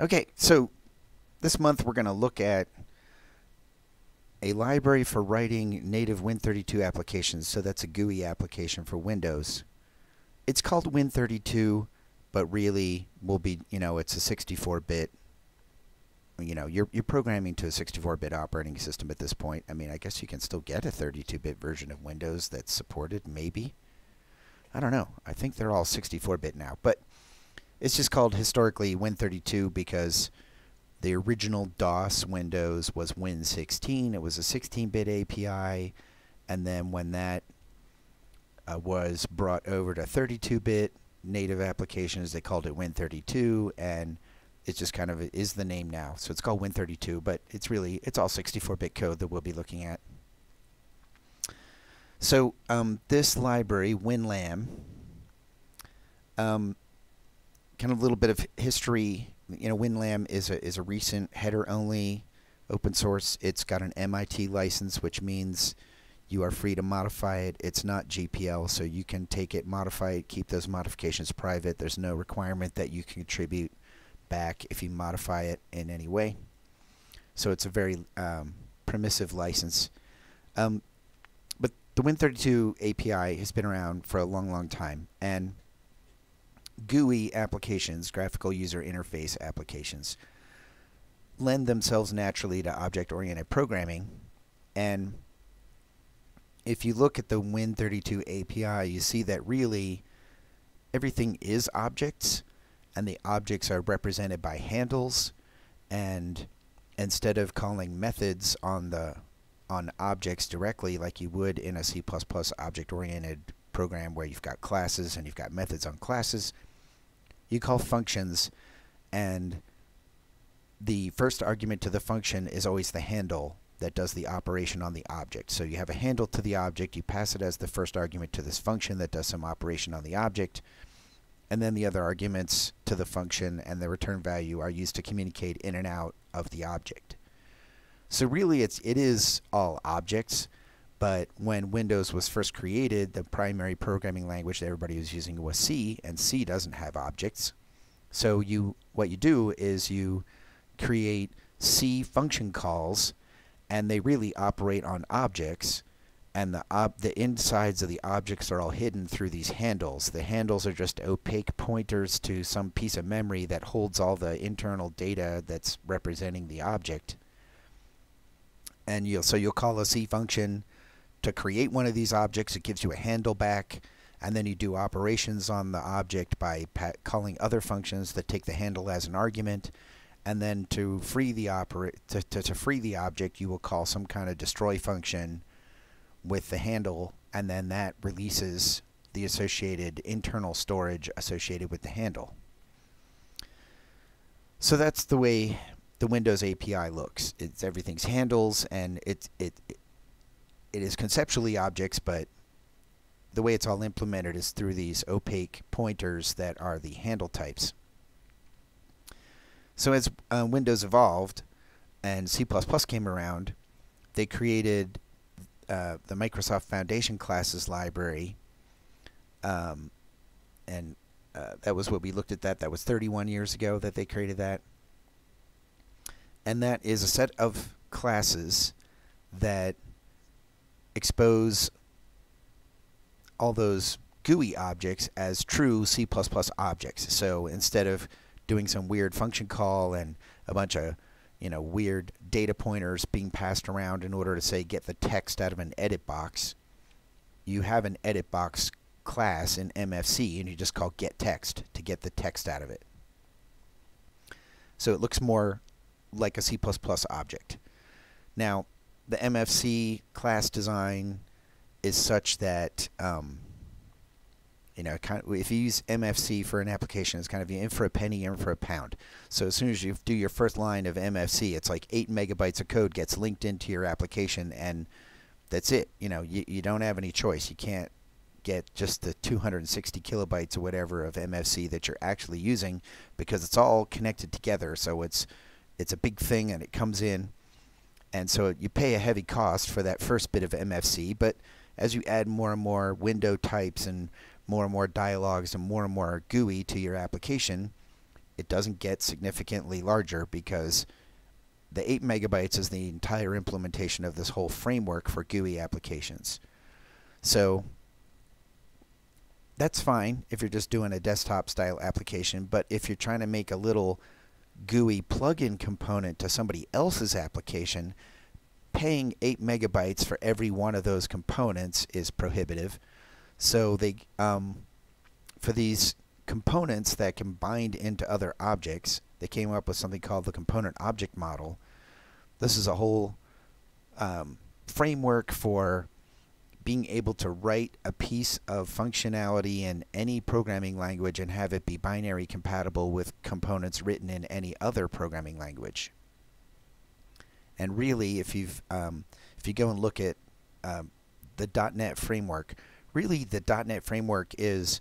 Okay, so this month we're going to look at a library for writing native Win32 applications. So that's a GUI application for Windows. It's called Win32, but really will be, you know, it's a 64-bit you know, you're you're programming to a 64-bit operating system at this point. I mean, I guess you can still get a 32-bit version of Windows that's supported, maybe. I don't know. I think they're all 64-bit now, but it's just called historically Win32 because the original DOS Windows was Win16. It was a 16-bit API, and then when that uh, was brought over to 32-bit native applications, they called it Win32, and it just kind of is the name now. So it's called Win32, but it's really it's all 64-bit code that we'll be looking at. So um, this library, WinLamb, um, kind of a little bit of history. You know, WinLamb is a is a recent header-only open source. It's got an MIT license, which means you are free to modify it. It's not GPL, so you can take it, modify it, keep those modifications private. There's no requirement that you contribute back if you modify it in any way. So it's a very um, permissive license. Um, but the Win32 API has been around for a long, long time, and GUI applications, graphical user interface applications, lend themselves naturally to object-oriented programming. And if you look at the Win32 API, you see that really everything is objects, and the objects are represented by handles. And instead of calling methods on the on objects directly like you would in a C++ object-oriented program where you've got classes and you've got methods on classes, you call functions and the first argument to the function is always the handle that does the operation on the object. So you have a handle to the object, you pass it as the first argument to this function that does some operation on the object, and then the other arguments to the function and the return value are used to communicate in and out of the object. So really it's it is all objects, but when Windows was first created, the primary programming language that everybody was using was C, and C doesn't have objects. So you what you do is you create C function calls, and they really operate on objects, and the ob the insides of the objects are all hidden through these handles. The handles are just opaque pointers to some piece of memory that holds all the internal data that's representing the object. And you'll so you'll call a C function to create one of these objects. It gives you a handle back, and then you do operations on the object by calling other functions that take the handle as an argument. And then to free the opera to, to, to free the object, you will call some kind of destroy function with the handle, and then that releases the associated internal storage associated with the handle. So that's the way the Windows API looks. It's everything's handles, and it it it is conceptually objects, but the way it's all implemented is through these opaque pointers that are the handle types. So as uh, Windows evolved and C++ came around, they created uh, the Microsoft Foundation classes library, um, and uh, that was what we looked at. That that was 31 years ago that they created that, and that is a set of classes that expose all those GUI objects as true C++ objects. So instead of doing some weird function call and a bunch of you know weird data pointers being passed around in order to say get the text out of an edit box, you have an edit box class in MFC and you just call get text to get the text out of it. So it looks more like a C++ object. Now, the MFC class design is such that um, you know, kind of, if you use MFC for an application, it's kind of in for a penny, in for a pound. So as soon as you do your first line of MFC, it's like eight megabytes of code gets linked into your application, and that's it. You know, you, you don't have any choice. You can't get just the 260 kilobytes or whatever of MFC that you're actually using because it's all connected together. So it's it's a big thing, and it comes in and so you pay a heavy cost for that first bit of MFC, but as you add more and more window types and more and more dialogues and more and more GUI to your application, it doesn't get significantly larger because the 8 megabytes is the entire implementation of this whole framework for GUI applications. So that's fine if you're just doing a desktop style application, but if you're trying to make a little GUI plugin component to somebody else's application, paying 8 megabytes for every one of those components is prohibitive. So they um, for these components that can bind into other objects, they came up with something called the component object model. This is a whole um, framework for being able to write a piece of functionality in any programming language and have it be binary compatible with components written in any other programming language. And really, if you've um, if you go and look at um, the .NET framework, really the .NET framework is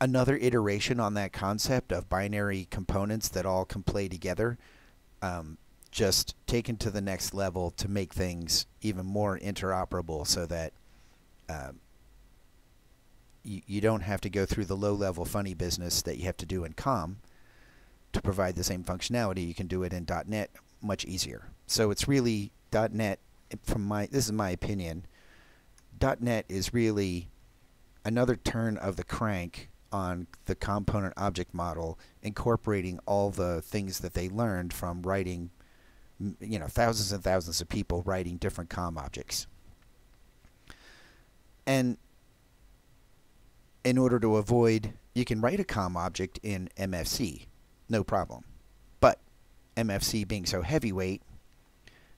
another iteration on that concept of binary components that all can play together. Um, just taken to the next level to make things even more interoperable so that uh, you, you don't have to go through the low level funny business that you have to do in COM to provide the same functionality. You can do it in .NET much easier. So it's really .NET, from my, this is my opinion, .NET is really another turn of the crank on the component object model, incorporating all the things that they learned from writing you know, thousands and thousands of people writing different COM objects. And in order to avoid, you can write a COM object in MFC, no problem. But MFC being so heavyweight,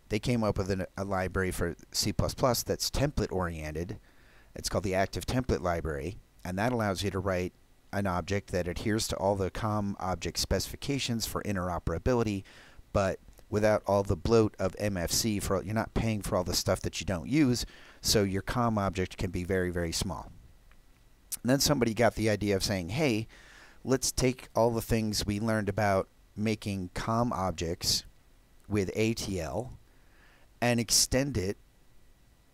they came up with an, a library for C++ that's template oriented. It's called the Active Template Library, and that allows you to write an object that adheres to all the COM object specifications for interoperability, but without all the bloat of MFC. For You're not paying for all the stuff that you don't use, so your COM object can be very, very small. And then somebody got the idea of saying, hey, let's take all the things we learned about making COM objects with ATL and extend it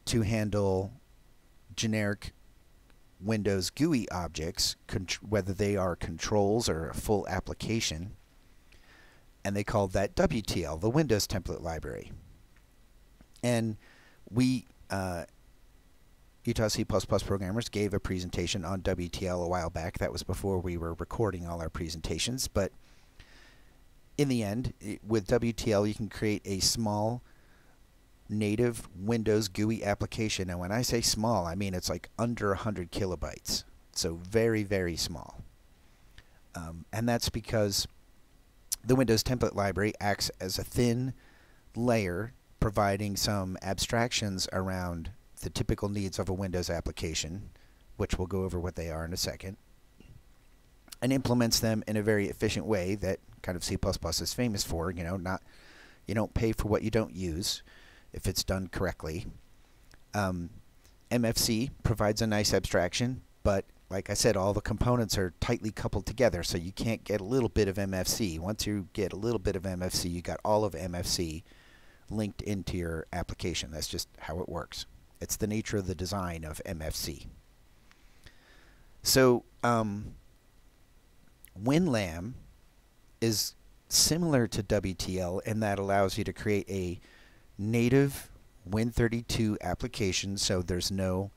to handle generic Windows GUI objects, whether they are controls or a full application and they called that WTL, the Windows Template Library. And we, uh, Utah C++ programmers, gave a presentation on WTL a while back. That was before we were recording all our presentations. But in the end, with WTL, you can create a small native Windows GUI application. And when I say small, I mean it's like under 100 kilobytes. So very, very small. Um, and that's because the Windows template library acts as a thin layer providing some abstractions around the typical needs of a Windows application, which we'll go over what they are in a second, and implements them in a very efficient way that kind of C++ is famous for, you know, not you don't pay for what you don't use if it's done correctly. Um, MFC provides a nice abstraction, but like I said, all the components are tightly coupled together, so you can't get a little bit of MFC. Once you get a little bit of MFC, you got all of MFC linked into your application. That's just how it works. It's the nature of the design of MFC. So, um, WinLamb is similar to WTL and that allows you to create a native Win32 application, so there's no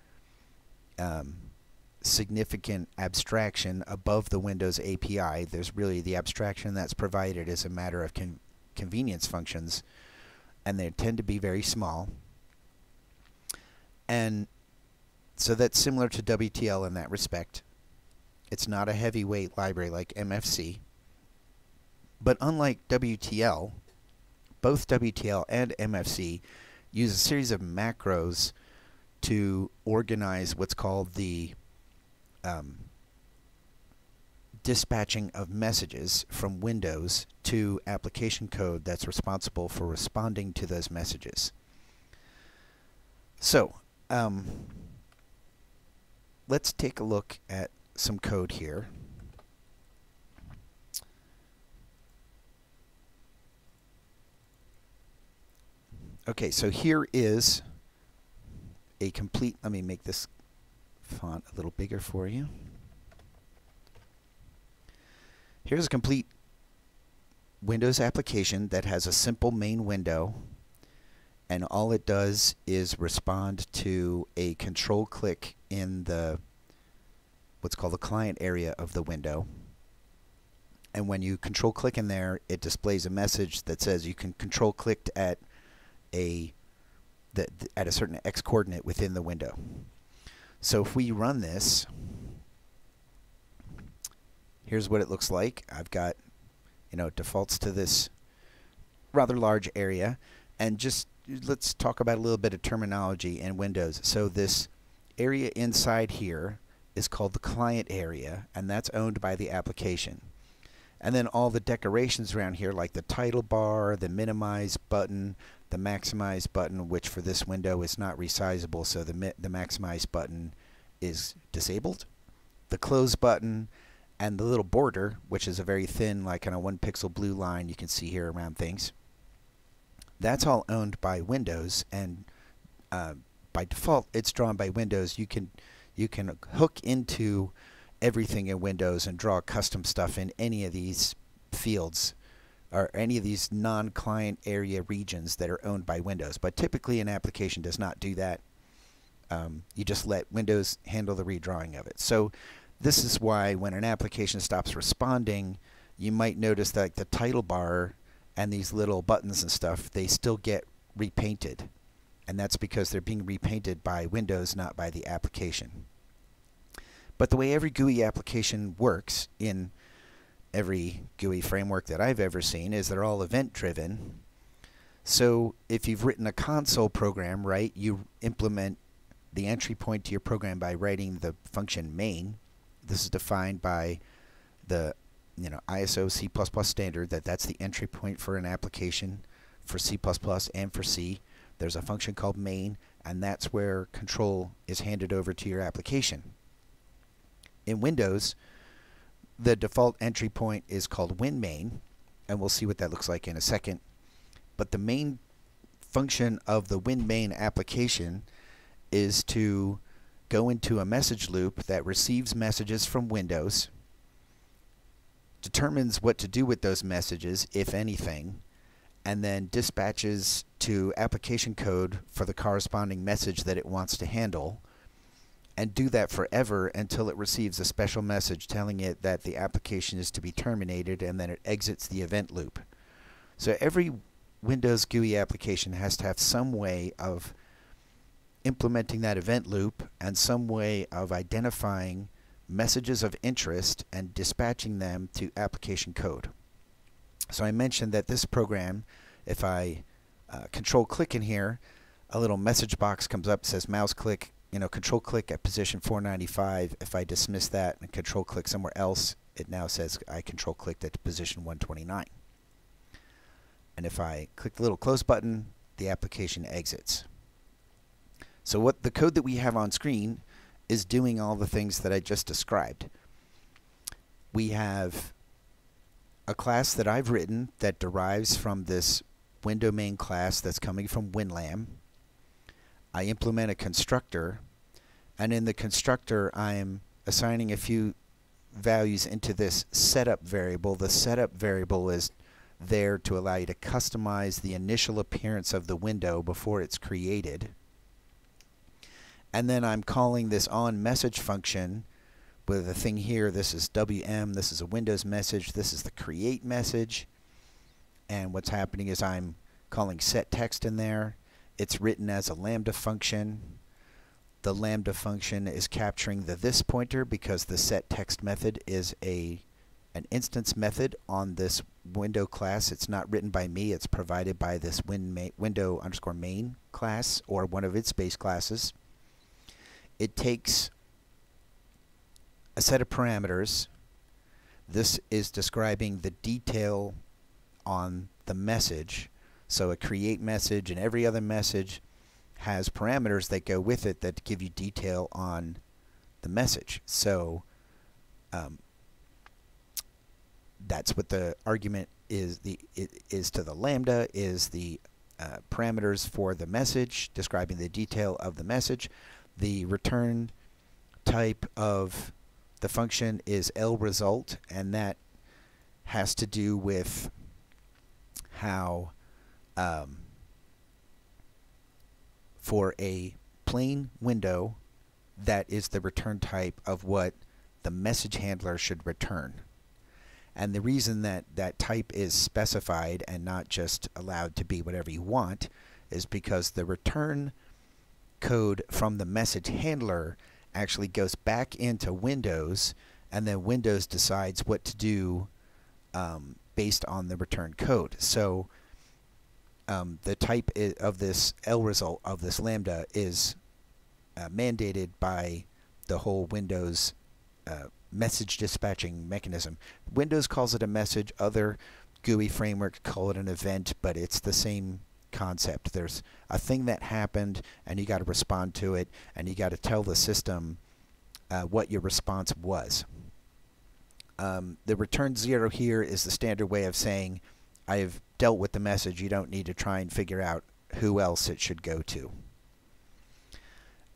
um, significant abstraction above the Windows API. There's really the abstraction that's provided is a matter of con convenience functions, and they tend to be very small. And so that's similar to WTL in that respect. It's not a heavyweight library like MFC. But unlike WTL, both WTL and MFC use a series of macros to organize what's called the um, dispatching of messages from Windows to application code that's responsible for responding to those messages. So, um, let's take a look at some code here. Okay, so here is a complete, let me make this font a little bigger for you. Here's a complete Windows application that has a simple main window and all it does is respond to a control click in the what's called the client area of the window. And when you control click in there, it displays a message that says you can control click at a the, at a certain x coordinate within the window. So if we run this, here's what it looks like. I've got, you know, defaults to this rather large area. And just let's talk about a little bit of terminology in Windows. So this area inside here is called the client area, and that's owned by the application. And then all the decorations around here, like the title bar, the minimize button, the maximize button, which for this window is not resizable, so the, the maximize button is disabled. The close button and the little border, which is a very thin, like kind of one pixel blue line you can see here around things. That's all owned by Windows, and uh, by default, it's drawn by Windows. You can you can hook into everything in Windows and draw custom stuff in any of these fields or any of these non-client area regions that are owned by Windows. But typically an application does not do that. Um, you just let Windows handle the redrawing of it. So this is why when an application stops responding, you might notice that the title bar and these little buttons and stuff, they still get repainted. And that's because they're being repainted by Windows, not by the application. But the way every GUI application works in every GUI framework that I've ever seen is they're all event driven. So if you've written a console program, right, you implement the entry point to your program by writing the function main. This is defined by the you know ISO C++ standard that that's the entry point for an application for C++ and for C. There's a function called main and that's where control is handed over to your application. In Windows, the default entry point is called winMain and we'll see what that looks like in a second. But the main function of the winMain application is to go into a message loop that receives messages from Windows determines what to do with those messages, if anything, and then dispatches to application code for the corresponding message that it wants to handle and do that forever until it receives a special message telling it that the application is to be terminated and then it exits the event loop. So every Windows GUI application has to have some way of implementing that event loop and some way of identifying messages of interest and dispatching them to application code. So I mentioned that this program, if I uh, control click in here, a little message box comes up, says mouse click, you know, control click at position 495. If I dismiss that and control click somewhere else, it now says I control clicked at position 129. And if I click the little close button, the application exits. So what the code that we have on screen is doing all the things that I just described. We have a class that I've written that derives from this window main class that's coming from WinLamb. I implement a constructor, and in the constructor I'm assigning a few values into this setup variable. The setup variable is there to allow you to customize the initial appearance of the window before it's created and then I'm calling this on message function with a thing here. This is WM. This is a Windows message. This is the create message. And what's happening is I'm calling set text in there. It's written as a lambda function. The lambda function is capturing the this pointer because the set text method is a an instance method on this window class. It's not written by me. It's provided by this win window underscore main class or one of its base classes it takes a set of parameters. This is describing the detail on the message. So a create message and every other message has parameters that go with it that give you detail on the message. So um, that's what the argument is the is to the lambda is the uh, parameters for the message describing the detail of the message the return type of the function is L result and that has to do with how um, for a plain window that is the return type of what the message handler should return. And the reason that that type is specified and not just allowed to be whatever you want is because the return code from the message handler actually goes back into Windows and then Windows decides what to do um, based on the return code. So um, the type of this L result of this lambda is uh, mandated by the whole Windows uh, message dispatching mechanism. Windows calls it a message, other GUI frameworks call it an event, but it's the same concept. There's a thing that happened, and you got to respond to it, and you got to tell the system uh, what your response was. Um, the return zero here is the standard way of saying, I've dealt with the message. You don't need to try and figure out who else it should go to.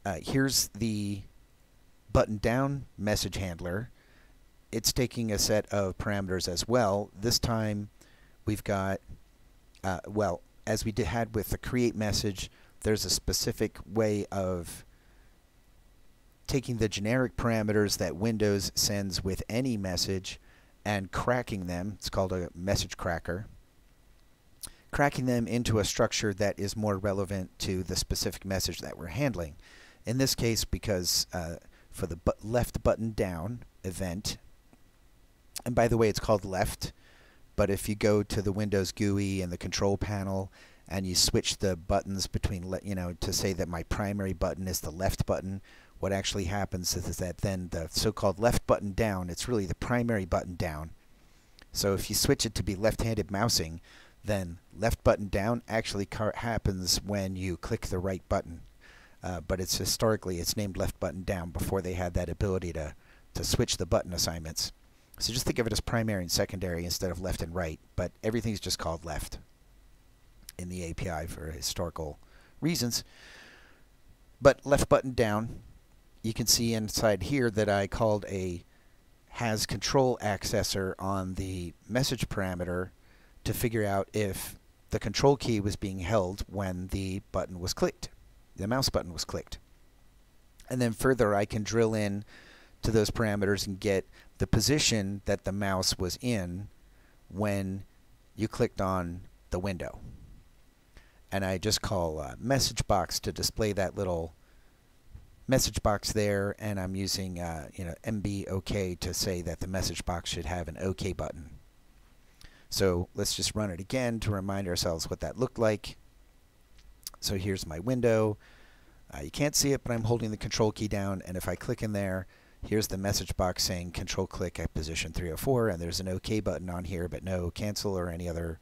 Uh, here's the button down message handler. It's taking a set of parameters as well. This time we've got, uh, well, as we did, had with the create message, there's a specific way of taking the generic parameters that Windows sends with any message and cracking them. It's called a message cracker cracking them into a structure that is more relevant to the specific message that we're handling. In this case, because uh, for the bu left button down event, and by the way, it's called left, but if you go to the Windows GUI and the control panel and you switch the buttons between, you know, to say that my primary button is the left button, what actually happens is that then the so-called left button down, it's really the primary button down. So if you switch it to be left-handed mousing, then left button down actually happens when you click the right button. Uh, but it's historically it's named left button down before they had that ability to to switch the button assignments. So just think of it as primary and secondary instead of left and right, but everything's just called left in the API for historical reasons. But left button down, you can see inside here that I called a has control accessor on the message parameter to figure out if the control key was being held when the button was clicked, the mouse button was clicked. And then further, I can drill in to those parameters and get the position that the mouse was in when you clicked on the window. And I just call uh, message box to display that little message box there, and I'm using uh, you know MB OK to say that the message box should have an OK button. So let's just run it again to remind ourselves what that looked like. So here's my window. Uh, you can't see it, but I'm holding the control key down, and if I click in there, here's the message box saying control click at position 304, and there's an OK button on here, but no cancel or any other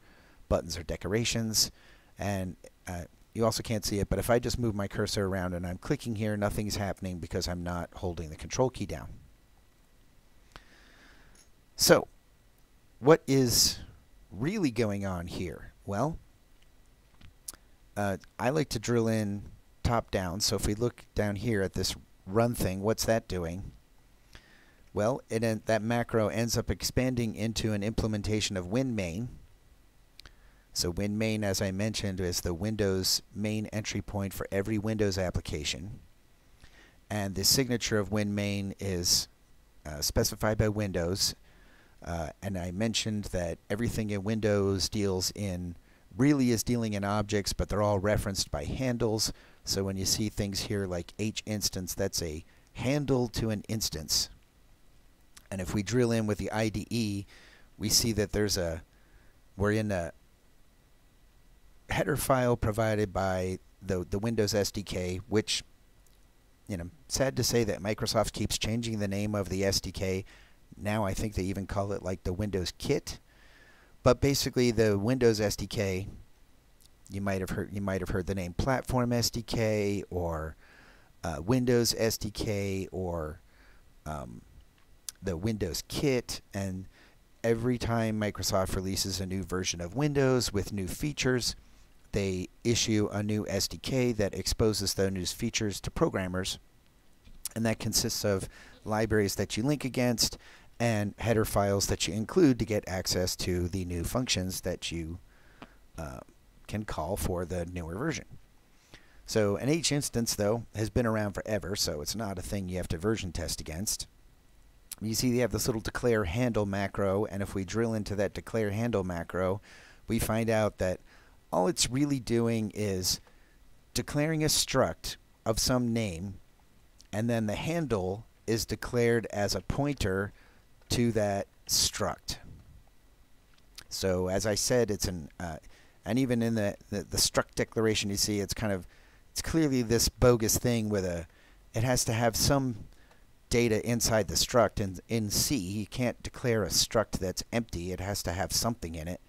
buttons or decorations. And uh, you also can't see it, but if I just move my cursor around and I'm clicking here, nothing's happening because I'm not holding the control key down. So, what is really going on here? Well, uh, I like to drill in top down. So if we look down here at this run thing, what's that doing? Well, it, that macro ends up expanding into an implementation of WinMain. So WinMain, as I mentioned, is the Windows main entry point for every Windows application. And the signature of WinMain is uh, specified by Windows uh, and I mentioned that everything in Windows deals in really is dealing in objects, but they're all referenced by handles. So when you see things here like H instance, that's a handle to an instance. And if we drill in with the IDE, we see that there's a, we're in a header file provided by the, the Windows SDK, which, you know, sad to say that Microsoft keeps changing the name of the SDK now I think they even call it like the Windows Kit. But basically, the Windows SDK, you might have heard you might have heard the name Platform SDK or uh, Windows SDK or um, the Windows Kit, and every time Microsoft releases a new version of Windows with new features, they issue a new SDK that exposes those new features to programmers, and that consists of libraries that you link against and header files that you include to get access to the new functions that you uh, can call for the newer version. So an H instance, though, has been around forever, so it's not a thing you have to version test against. You see they have this little declare handle macro, and if we drill into that declare handle macro, we find out that all it's really doing is declaring a struct of some name, and then the handle is declared as a pointer to that struct. So as I said, it's an uh, and even in the, the, the struct declaration, you see it's kind of it's clearly this bogus thing with a it has to have some data inside the struct and in C you can't declare a struct that's empty it has to have something in it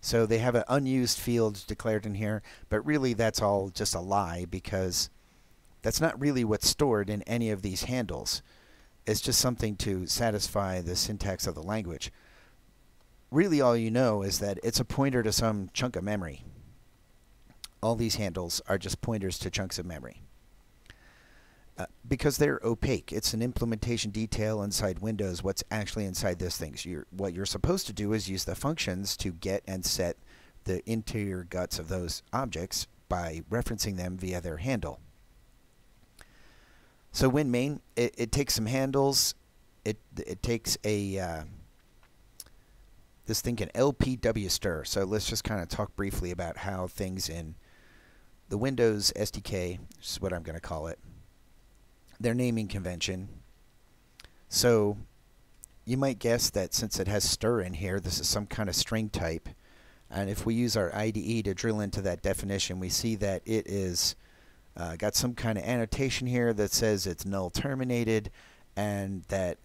so they have an unused field declared in here but really that's all just a lie because that's not really what's stored in any of these handles it's just something to satisfy the syntax of the language. Really all you know is that it's a pointer to some chunk of memory. All these handles are just pointers to chunks of memory. Uh, because they're opaque. It's an implementation detail inside Windows what's actually inside this thing. So you're, what you're supposed to do is use the functions to get and set the interior guts of those objects by referencing them via their handle. So WinMain, it, it takes some handles. It it takes a uh, this thing can LPW stir. So let's just kind of talk briefly about how things in the Windows SDK, which is what I'm going to call it, their naming convention. So you might guess that since it has stir in here, this is some kind of string type. And if we use our IDE to drill into that definition, we see that it is uh, got some kind of annotation here that says it's null terminated and that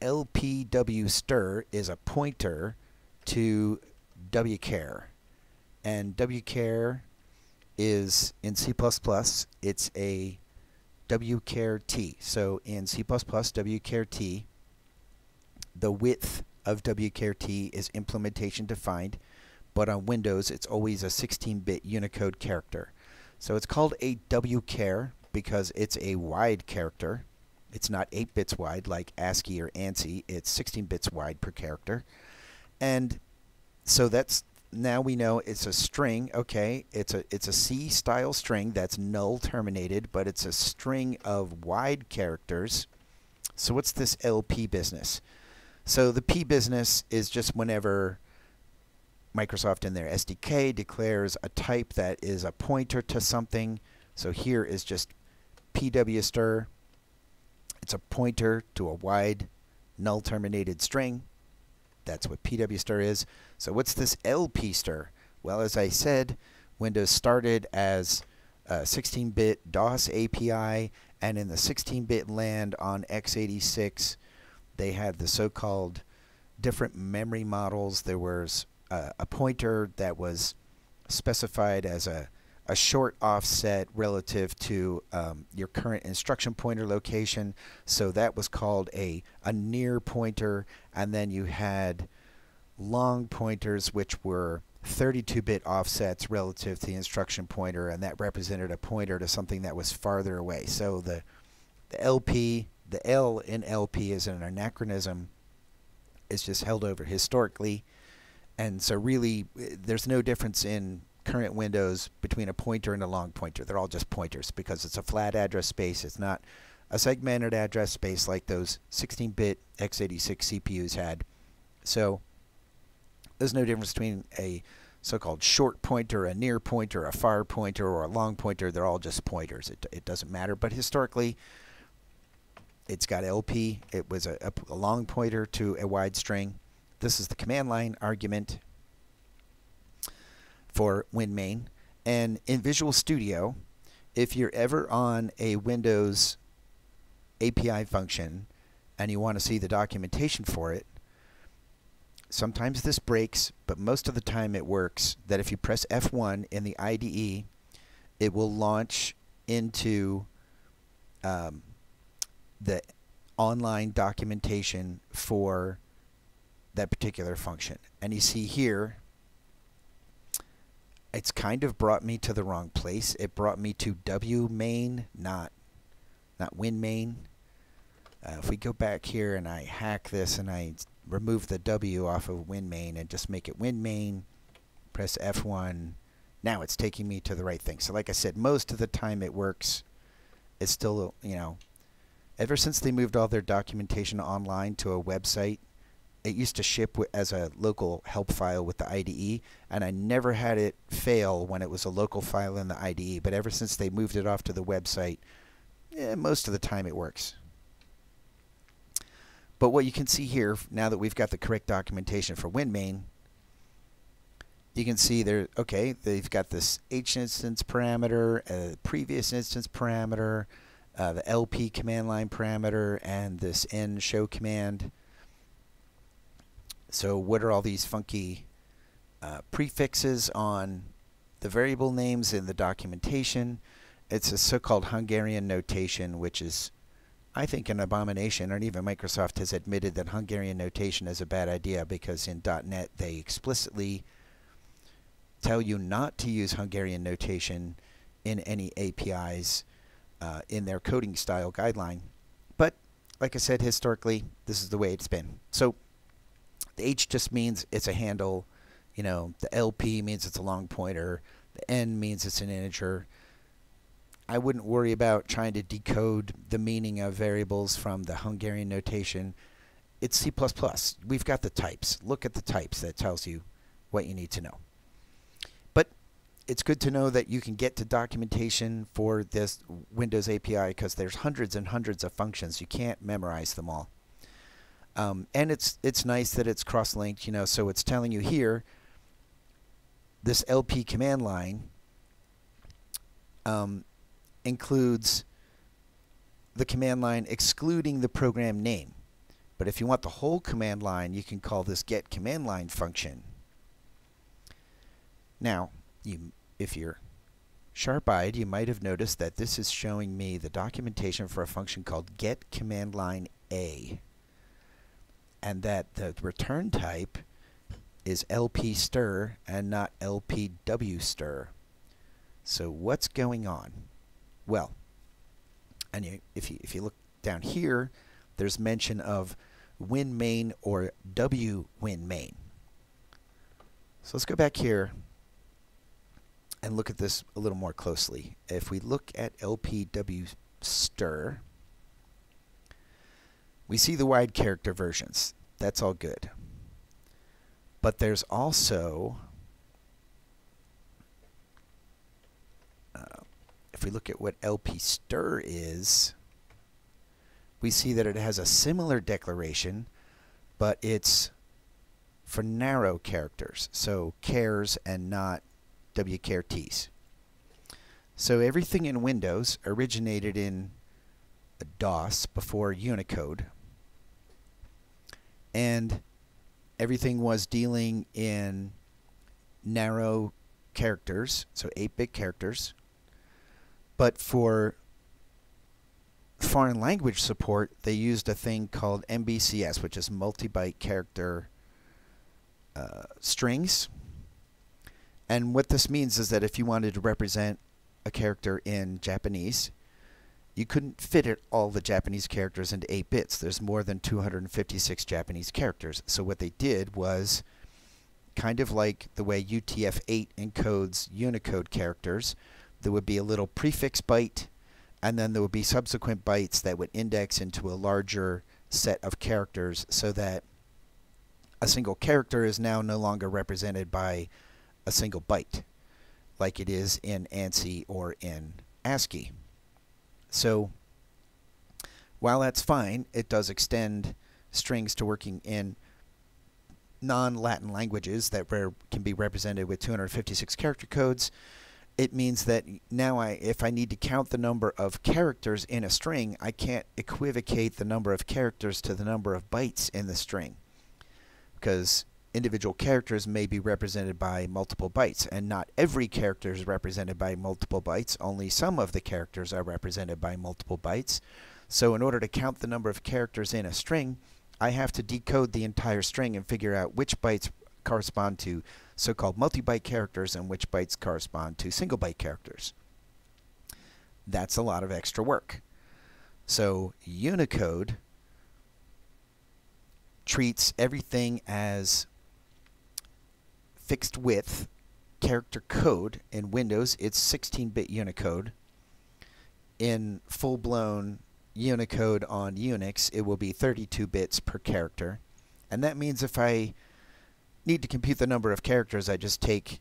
LPW stir is a pointer to wchar. And wchar is in C++, it's a wchar t. So in C++, wchar t, the width of wchar t is implementation defined but on Windows it's always a 16-bit Unicode character. So it's called a wchar because it's a wide character. It's not 8 bits wide like ASCII or ANSI. It's 16 bits wide per character. And so that's now we know it's a string. Okay, it's a it's a C style string that's null terminated, but it's a string of wide characters. So what's this LP business? So the P business is just whenever Microsoft in their SDK declares a type that is a pointer to something. So here is just pwstir. It's a pointer to a wide null terminated string. That's what pwstir is. So what's this lpstir? Well, as I said, Windows started as a 16-bit DOS API, and in the 16-bit land on x86, they had the so-called different memory models. There was a, pointer that was specified as a, a short offset relative to um, your current instruction pointer location. So that was called a, a near pointer. And then you had long pointers, which were 32-bit offsets relative to the instruction pointer, and that represented a pointer to something that was farther away. So the, the LP, the L in LP is an anachronism. It's just held over historically and so really eh, there's no difference in current Windows between a pointer and a long pointer. They're all just pointers because it's a flat address space. It's not a segmented address space like those 16-bit x86 CPUs had. So there's no difference between a so-called short pointer, a near pointer, a far pointer, or a long pointer. They're all just pointers. It, it doesn't matter. But historically, it's got LP. It was a, a, a long pointer to a wide string. This is the command line argument for WinMain. And in Visual Studio, if you're ever on a Windows API function and you want to see the documentation for it, sometimes this breaks, but most of the time it works, that if you press F1 in the IDE, it will launch into um, the online documentation for that particular function. And you see here, it's kind of brought me to the wrong place. It brought me to W main, not not win main. Uh, if we go back here and I hack this and I remove the W off of win main and just make it win main, press F1, now it's taking me to the right thing. So like I said, most of the time it works. It's still, you know, ever since they moved all their documentation online to a website, it used to ship as a local help file with the IDE, and I never had it fail when it was a local file in the IDE. But ever since they moved it off to the website, eh, most of the time it works. But what you can see here, now that we've got the correct documentation for WinMain, you can see there, okay, they've got this H instance parameter, a previous instance parameter, uh, the LP command line parameter, and this N show command. So what are all these funky uh, prefixes on the variable names in the documentation? It's a so-called Hungarian notation, which is, I think, an abomination. And even Microsoft has admitted that Hungarian notation is a bad idea because in .NET they explicitly tell you not to use Hungarian notation in any APIs uh, in their coding style guideline. But like I said, historically, this is the way it's been. So the H just means it's a handle. You know, the LP means it's a long pointer. The N means it's an integer. I wouldn't worry about trying to decode the meaning of variables from the Hungarian notation. It's C++. We've got the types. Look at the types. That tells you what you need to know. But it's good to know that you can get to documentation for this Windows API because there's hundreds and hundreds of functions. You can't memorize them all. Um, and it's it's nice that it's cross-linked, you know, so it's telling you here this LP command line um, includes the command line excluding the program name. But if you want the whole command line, you can call this get command line function. Now, you, if you're sharp-eyed, you might have noticed that this is showing me the documentation for a function called get command line A and that the return type is LP stir and not LPW stir. So what's going on? Well, and you, if you if you look down here, there's mention of win main or W win main. So let's go back here and look at this a little more closely. If we look at LPW stir, we see the wide character versions. That's all good. But there's also, uh, if we look at what LP stir is, we see that it has a similar declaration, but it's for narrow characters, so cares and not WCHARTs. So everything in Windows originated in DOS before Unicode and everything was dealing in narrow characters, so 8-bit characters. But for foreign language support, they used a thing called MBCS, which is multi-byte character uh, strings. And what this means is that if you wanted to represent a character in Japanese, you couldn't fit it all the Japanese characters into 8 bits. There's more than 256 Japanese characters. So what they did was kind of like the way UTF-8 encodes Unicode characters, there would be a little prefix byte and then there would be subsequent bytes that would index into a larger set of characters so that a single character is now no longer represented by a single byte like it is in ANSI or in ASCII. So while that's fine, it does extend strings to working in non-Latin languages that can be represented with 256 character codes. It means that now I, if I need to count the number of characters in a string, I can't equivocate the number of characters to the number of bytes in the string. Because individual characters may be represented by multiple bytes, and not every character is represented by multiple bytes, only some of the characters are represented by multiple bytes. So in order to count the number of characters in a string, I have to decode the entire string and figure out which bytes correspond to so-called multi-byte characters and which bytes correspond to single-byte characters. That's a lot of extra work. So Unicode treats everything as fixed width character code. In Windows, it's 16-bit Unicode. In full-blown Unicode on Unix, it will be 32 bits per character. And that means if I need to compute the number of characters, I just take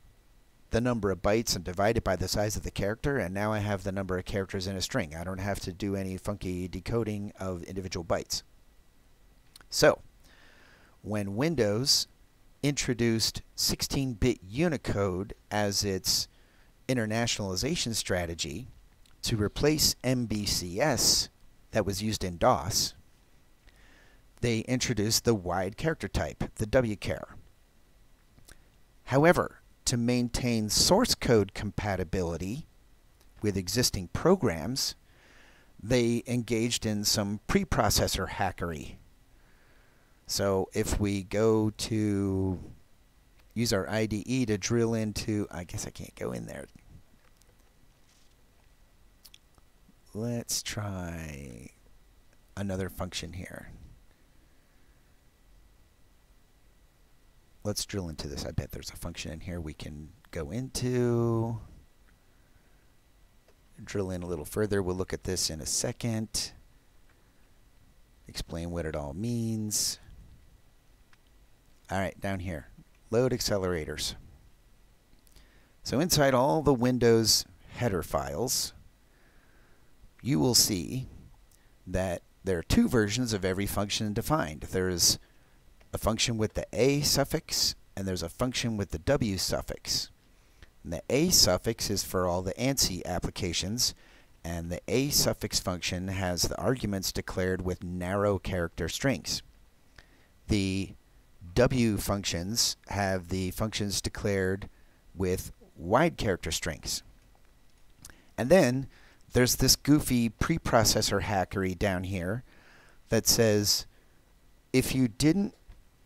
the number of bytes and divide it by the size of the character, and now I have the number of characters in a string. I don't have to do any funky decoding of individual bytes. So, when Windows introduced 16-bit Unicode as its internationalization strategy to replace MBCS that was used in DOS, they introduced the wide character type, the WCHAR. However, to maintain source code compatibility with existing programs, they engaged in some preprocessor hackery. So if we go to use our IDE to drill into, I guess I can't go in there. Let's try another function here. let's drill into this. I bet there's a function in here we can go into. Drill in a little further. We'll look at this in a second. Explain what it all means. All right, down here. Load accelerators. So inside all the Windows header files, you will see that there are two versions of every function defined. There's a function with the a suffix, and there's a function with the w suffix. And the a suffix is for all the ANSI applications, and the a suffix function has the arguments declared with narrow character strings. The w functions have the functions declared with wide character strings. And then there's this goofy preprocessor hackery down here that says if you didn't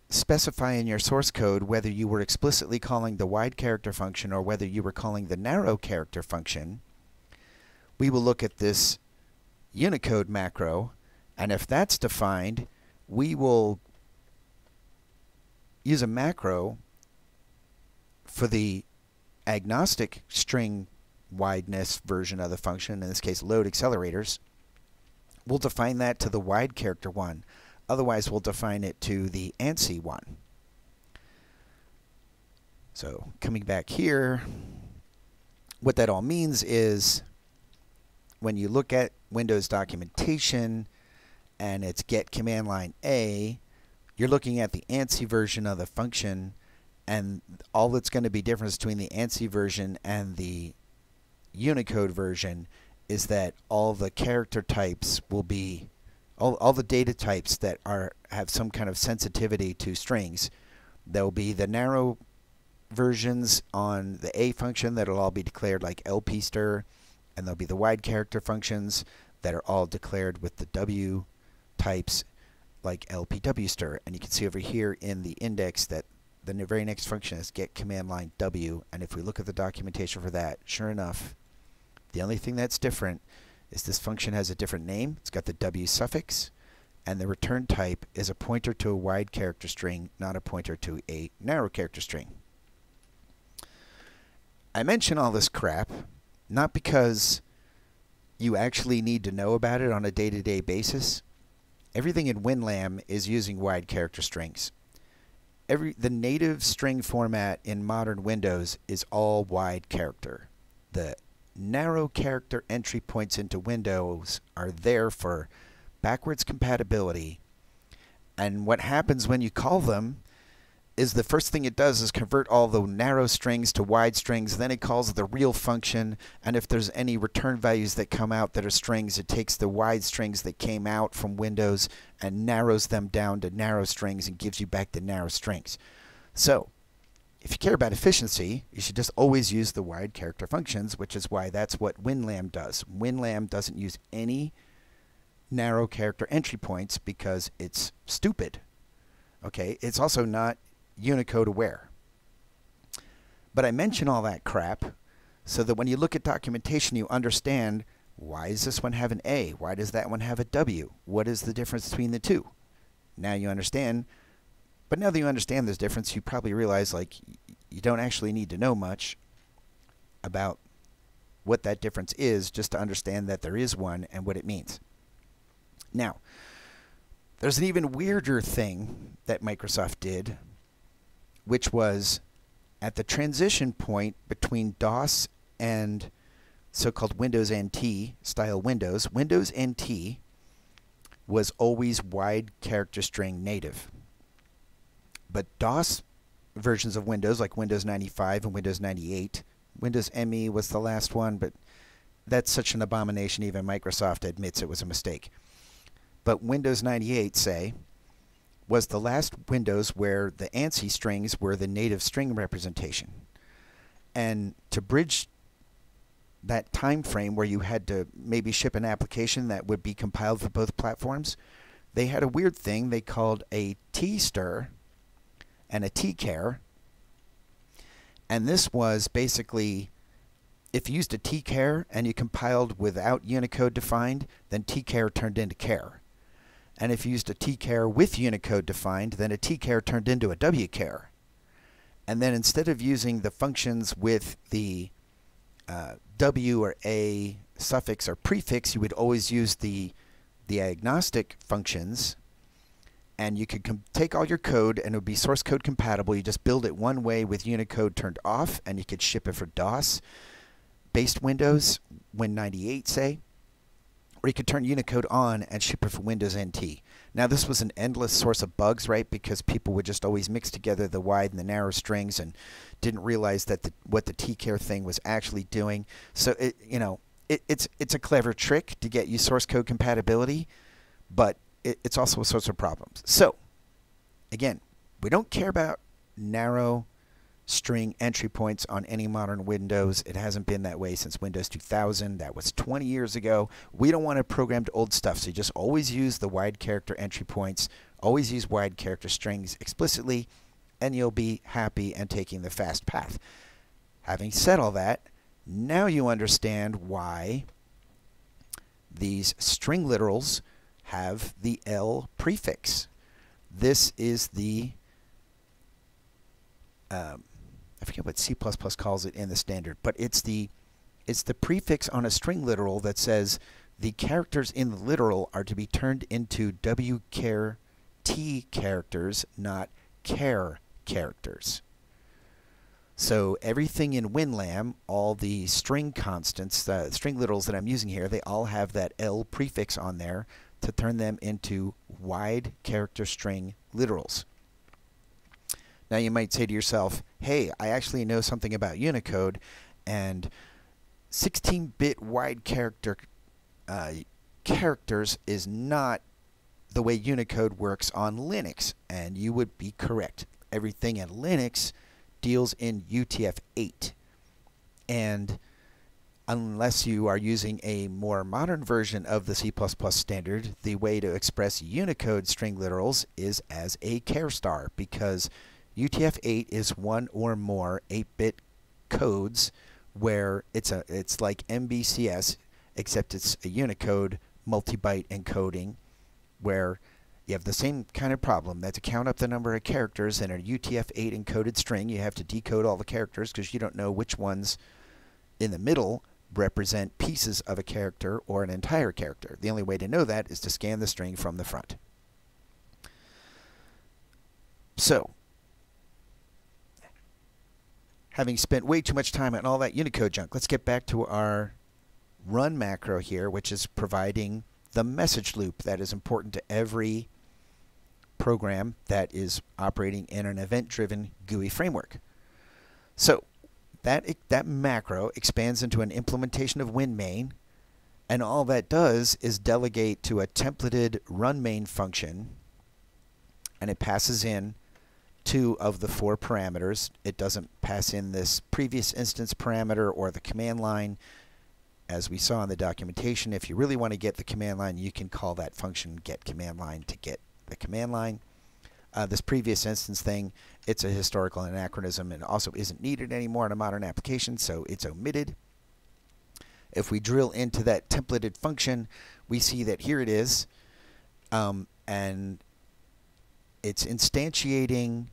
specify in your source code whether you were explicitly calling the wide character function or whether you were calling the narrow character function, we will look at this Unicode macro, and if that's defined, we will use a macro for the agnostic string wideness version of the function, in this case load accelerators. We'll define that to the wide character one. Otherwise, we'll define it to the ANSI one. So coming back here, what that all means is when you look at Windows documentation and it's get command line A, you're looking at the ANSI version of the function and all that's going to be difference between the ANSI version and the Unicode version is that all the character types will be all, all the data types that are have some kind of sensitivity to strings. There'll be the narrow versions on the A function that'll all be declared like lpstr, and there'll be the wide character functions that are all declared with the W types like lpwstr. And you can see over here in the index that the very next function is get command line W. And if we look at the documentation for that, sure enough, the only thing that's different is this function has a different name. It's got the W suffix, and the return type is a pointer to a wide character string, not a pointer to a narrow character string. I mention all this crap not because you actually need to know about it on a day-to-day -day basis. Everything in WinLamb is using wide character strings. Every the native string format in modern Windows is all wide character. The narrow character entry points into Windows are there for backwards compatibility. And what happens when you call them is the first thing it does is convert all the narrow strings to wide strings. Then it calls the real function. And if there's any return values that come out that are strings, it takes the wide strings that came out from Windows and narrows them down to narrow strings and gives you back the narrow strings. So if you care about efficiency, you should just always use the wide character functions, which is why that's what WinLamb does. WinLamb doesn't use any narrow character entry points because it's stupid. Okay, it's also not Unicode aware. But I mention all that crap so that when you look at documentation, you understand why does this one have an A? Why does that one have a W? What is the difference between the two? Now you understand But now that you understand this difference, you probably realize like you don't actually need to know much about what that difference is just to understand that there is one and what it means. Now, there's an even weirder thing that Microsoft did, which was at the transition point between DOS and so-called Windows NT style Windows, Windows NT was always wide character string native. But DOS versions of Windows, like Windows 95 and Windows 98, Windows ME was the last one, but that's such an abomination, even Microsoft admits it was a mistake. But Windows 98, say, was the last Windows where the ANSI strings were the native string representation. And to bridge that time frame where you had to maybe ship an application that would be compiled for both platforms, they had a weird thing they called a T-stir and a T-care. And this was basically if you used a T-care and you compiled without Unicode defined, then T-care turned into care. And if you used a T-care with Unicode defined, then a T-care turned into a W-care. And then instead of using the functions with the uh, W or A suffix or prefix, you would always use the, the agnostic functions. And you could take all your code and it would be source code compatible. You just build it one way with Unicode turned off, and you could ship it for DOS based Windows, Win98, say. Or you could turn Unicode on and ship it for Windows NT. Now, this was an endless source of bugs, right? Because people would just always mix together the wide and the narrow strings and didn't realize that the, what the TCare thing was actually doing. So, it, you know, it, it's, it's a clever trick to get you source code compatibility, but it, it's also a source of problems. So, again, we don't care about narrow string entry points on any modern Windows. It hasn't been that way since Windows 2000. That was 20 years ago. We don't want to program to old stuff, so you just always use the wide character entry points. Always use wide character strings explicitly, and you'll be happy and taking the fast path. Having said all that, now you understand why these string literals have the L prefix. This is the um, I forget what C++ calls it in the standard, but it's the it's the prefix on a string literal that says the characters in the literal are to be turned into wchar t characters, not char characters. So everything in WinLamb, all the string constants, the string literals that I'm using here, they all have that L prefix on there to turn them into wide character string literals. Now you might say to yourself, hey, I actually know something about Unicode, and 16-bit wide character uh, characters is not the way Unicode works on Linux, and you would be correct. Everything in Linux deals in UTF-8, and unless you are using a more modern version of the C++ standard, the way to express Unicode string literals is as a char star, because UTF-8 is one or more 8-bit codes where it's a it's like MBCS except it's a Unicode multi-byte encoding where you have the same kind of problem that to count up the number of characters in a UTF-8 encoded string you have to decode all the characters because you don't know which ones in the middle represent pieces of a character or an entire character. The only way to know that is to scan the string from the front. So, having spent way too much time on all that Unicode junk, let's get back to our run macro here, which is providing the message loop that is important to every program that is operating in an event-driven GUI framework. So that, that macro expands into an implementation of WinMain, and all that does is delegate to a templated run main function, and it passes in two of the four parameters. It doesn't pass in this previous instance parameter or the command line. As we saw in the documentation, if you really want to get the command line, you can call that function get command line to get the command line. Uh, this previous instance thing, it's a historical anachronism and also isn't needed anymore in a modern application, so it's omitted. If we drill into that templated function, we see that here it is, um, and it's instantiating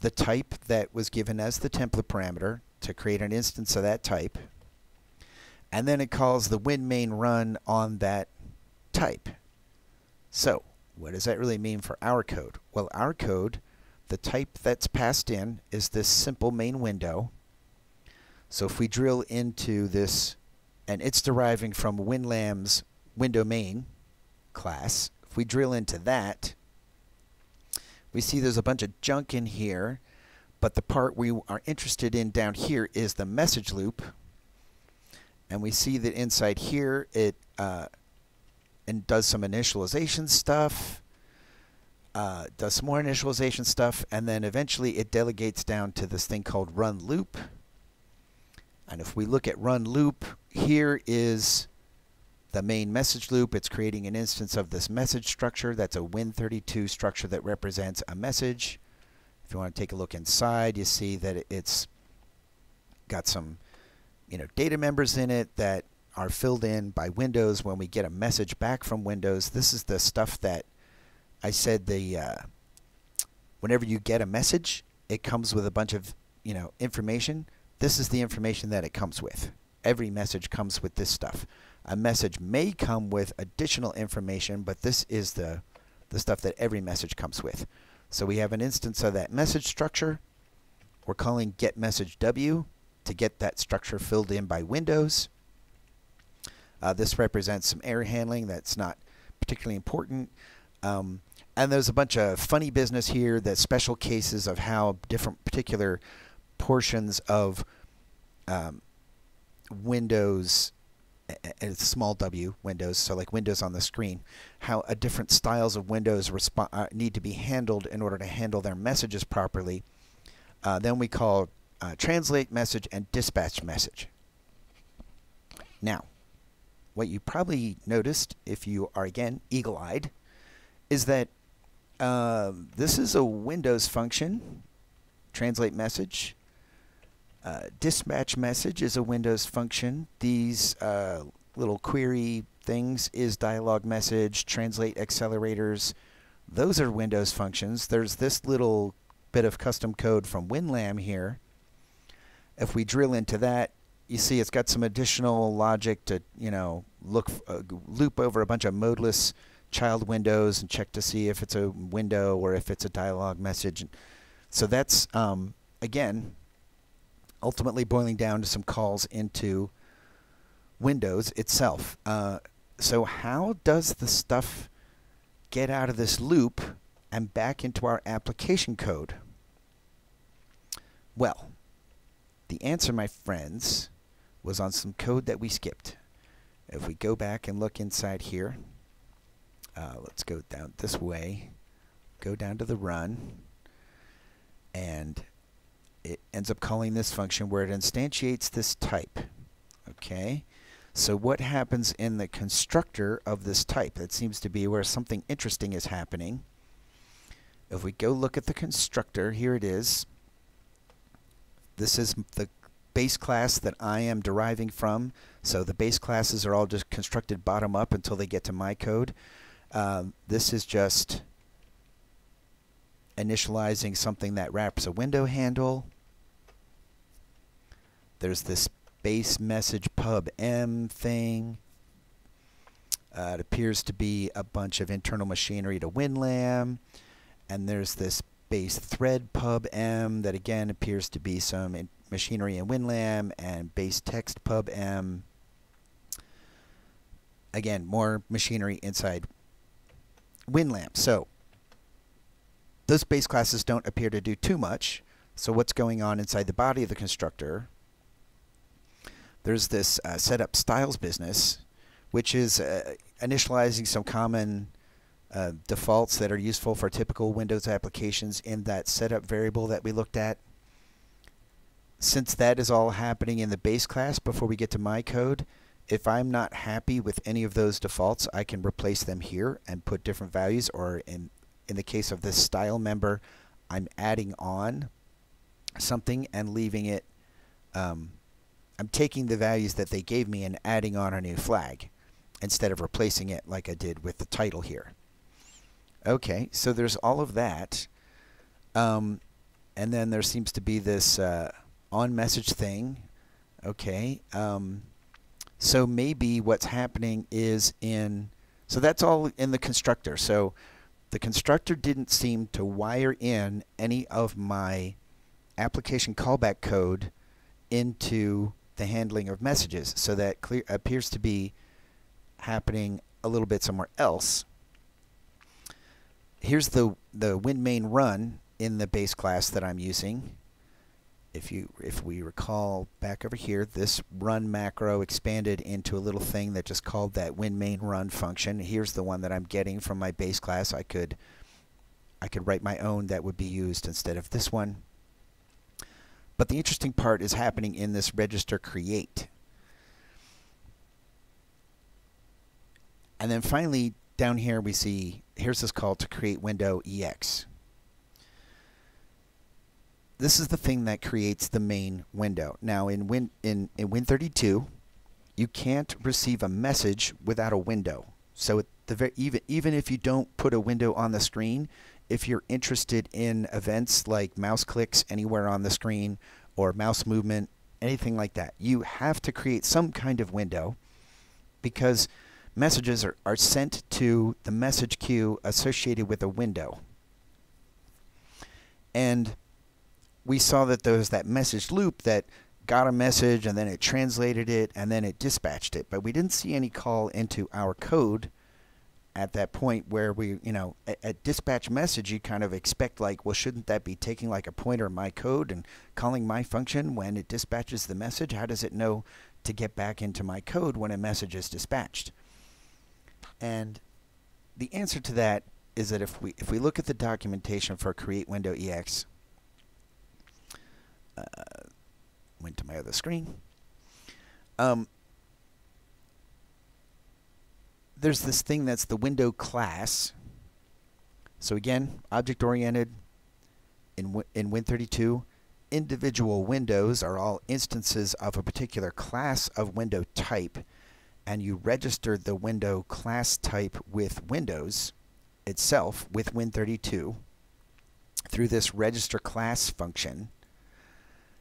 the type that was given as the template parameter to create an instance of that type. And then it calls the win main run on that type. So what does that really mean for our code? Well, our code, the type that's passed in is this simple main window. So if we drill into this, and it's deriving from WinLamb's window main class, if we drill into that, we see there's a bunch of junk in here, but the part we are interested in down here is the message loop. And we see that inside here it uh, and does some initialization stuff, uh, does some more initialization stuff, and then eventually it delegates down to this thing called run loop. And if we look at run loop, here is the main message loop. It's creating an instance of this message structure. That's a Win32 structure that represents a message. If you want to take a look inside, you see that it's got some you know, data members in it that are filled in by Windows when we get a message back from Windows. This is the stuff that I said the uh, whenever you get a message, it comes with a bunch of you know information. This is the information that it comes with. Every message comes with this stuff. A message may come with additional information, but this is the, the stuff that every message comes with. So we have an instance of that message structure. We're calling getMessageW to get that structure filled in by Windows. Uh, this represents some error handling that's not particularly important. Um, and there's a bunch of funny business here, that special cases of how different particular portions of um, Windows and it's small w windows, so like windows on the screen, how a different styles of windows uh, need to be handled in order to handle their messages properly. Uh, then we call uh, translate message and dispatch message. Now, what you probably noticed, if you are again eagle-eyed, is that uh, this is a Windows function, translate message, uh, dispatch message is a Windows function. These uh, little query things is dialog message, translate accelerators. Those are Windows functions. There's this little bit of custom code from WinLamb here. If we drill into that, you see it's got some additional logic to, you know, look uh, loop over a bunch of modeless child windows and check to see if it's a window or if it's a dialog message. So that's, um, again, ultimately boiling down to some calls into Windows itself. Uh, so how does the stuff get out of this loop and back into our application code? Well, the answer, my friends, was on some code that we skipped. If we go back and look inside here, uh, let's go down this way, go down to the run, and it ends up calling this function where it instantiates this type. Okay, so what happens in the constructor of this type? That seems to be where something interesting is happening. If we go look at the constructor, here it is. This is the base class that I am deriving from. So the base classes are all just constructed bottom up until they get to my code. Um, this is just initializing something that wraps a window handle. There's this base message pub m thing. Uh, it appears to be a bunch of internal machinery to WinLamb. And there's this base thread pub m that again appears to be some machinery in WinLamb and base text pub m. Again, more machinery inside WinLamb. So those base classes don't appear to do too much. So what's going on inside the body of the constructor? There's this uh, setup styles business, which is uh, initializing some common uh, defaults that are useful for typical Windows applications in that setup variable that we looked at. Since that is all happening in the base class before we get to my code, if I'm not happy with any of those defaults, I can replace them here and put different values, or in, in the case of this style member, I'm adding on something and leaving it um, I'm taking the values that they gave me and adding on a new flag instead of replacing it like I did with the title here. Okay, so there's all of that. Um, and then there seems to be this uh, on message thing. Okay. Um, so maybe what's happening is in, so that's all in the constructor. So the constructor didn't seem to wire in any of my application callback code into the handling of messages. So that clear appears to be happening a little bit somewhere else. Here's the, the WinMain run in the base class that I'm using. If you if we recall back over here, this run macro expanded into a little thing that just called that WinMain run function. Here's the one that I'm getting from my base class. I could I could write my own that would be used instead of this one. But the interesting part is happening in this register create. And then finally, down here we see, here's this call to create window EX. This is the thing that creates the main window. Now in Win in, in Win32, you can't receive a message without a window. So the even even if you don't put a window on the screen, if you're interested in events like mouse clicks anywhere on the screen or mouse movement, anything like that, you have to create some kind of window because messages are, are sent to the message queue associated with a window. And we saw that there was that message loop that got a message and then it translated it and then it dispatched it. But we didn't see any call into our code at that point where we, you know, at, at, dispatch message, you kind of expect like, well, shouldn't that be taking like a pointer in my code and calling my function when it dispatches the message? How does it know to get back into my code when a message is dispatched? And the answer to that is that if we if we look at the documentation for create window ex, uh, went to my other screen. Um, there's this thing that's the window class. So again, object oriented in in Win32, individual windows are all instances of a particular class of window type and you register the window class type with Windows itself with Win32 through this register class function.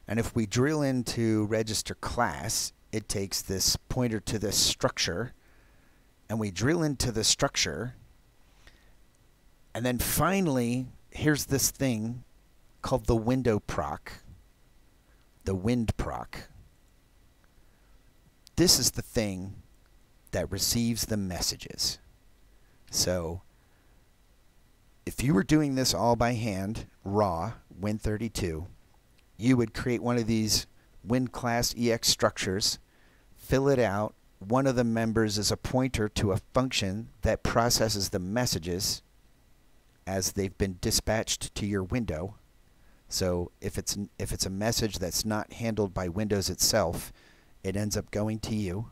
And if we drill into register class, it takes this pointer to this structure, and we drill into the structure, and then finally, here's this thing called the window proc, the wind proc. This is the thing that receives the messages. So if you were doing this all by hand, raw, Win32, you would create one of these Win class EX structures, fill it out. One of the members is a pointer to a function that processes the messages as they've been dispatched to your window. So if it's if it's a message that's not handled by Windows itself, it ends up going to you.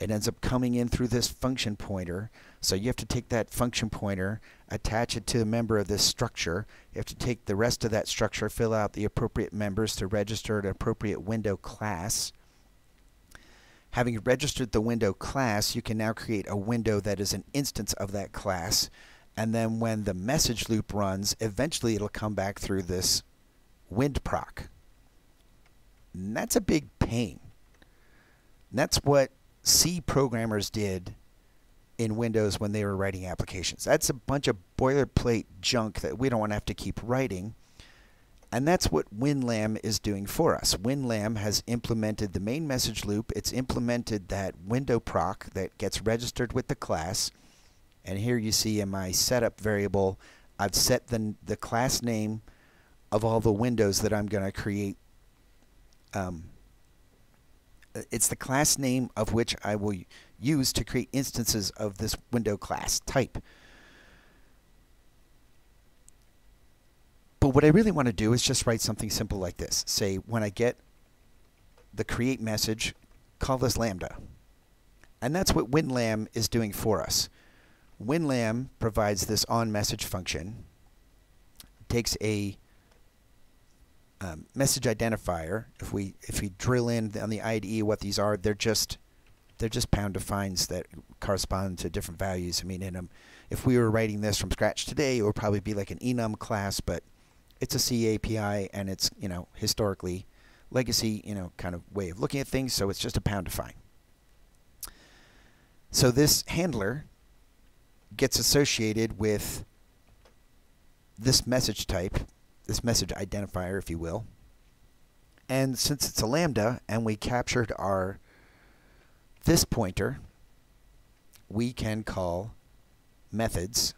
It ends up coming in through this function pointer. So you have to take that function pointer, attach it to a member of this structure. You have to take the rest of that structure, fill out the appropriate members to register an appropriate window class. Having registered the window class, you can now create a window that is an instance of that class. And then when the message loop runs, eventually it'll come back through this wind proc. And that's a big pain. And that's what C programmers did in Windows when they were writing applications. That's a bunch of boilerplate junk that we don't want to have to keep writing. And that's what WinLamb is doing for us. WinLamb has implemented the main message loop. It's implemented that window proc that gets registered with the class. And here you see in my setup variable, I've set the, the class name of all the windows that I'm going to create um, it's the class name of which I will use to create instances of this window class type. But what I really want to do is just write something simple like this. Say, when I get the create message, call this lambda. And that's what WinLamb is doing for us. WinLamb provides this on message function, takes a um, message identifier, if we if we drill in on the IDE what these are, they're just they're just pound defines that correspond to different values. I mean, in them, if we were writing this from scratch today, it would probably be like an enum class, but it's a C API and it's you know historically legacy you know kind of way of looking at things. So it's just a pound define. So this handler gets associated with this message type, this message identifier, if you will. And since it's a lambda and we captured our this pointer, we can call methods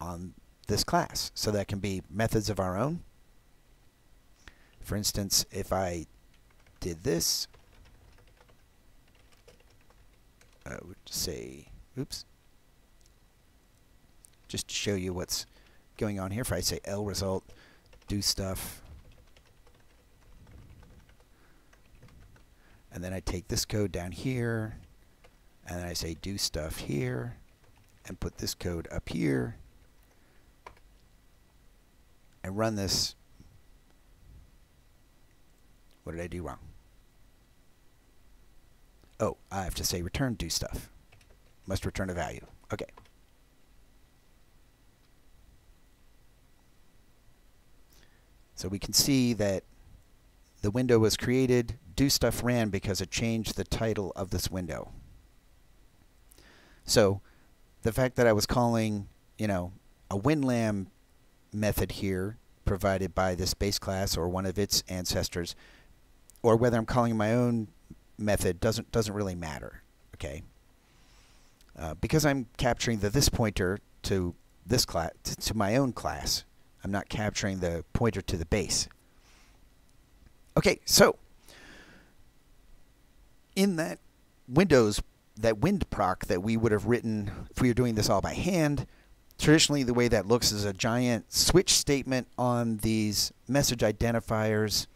on this class. So that can be methods of our own. For instance, if I did this, I would say, oops, just to show you what's going on here. If I say L result, do stuff, and then I take this code down here, and then I say do stuff here, and put this code up here, and run this. What did I do wrong? Oh, I have to say return do stuff. Must return a value. Okay. So we can see that the window was created, do stuff ran because it changed the title of this window. So the fact that I was calling, you know, a WinLamb method here provided by this base class or one of its ancestors, or whether I'm calling my own method doesn't doesn't really matter. Okay. Uh, because I'm capturing the this pointer to this class to my own class, I'm not capturing the pointer to the base. Okay, so in that Windows, that wind proc that we would have written if we were doing this all by hand, traditionally the way that looks is a giant switch statement on these message identifiers,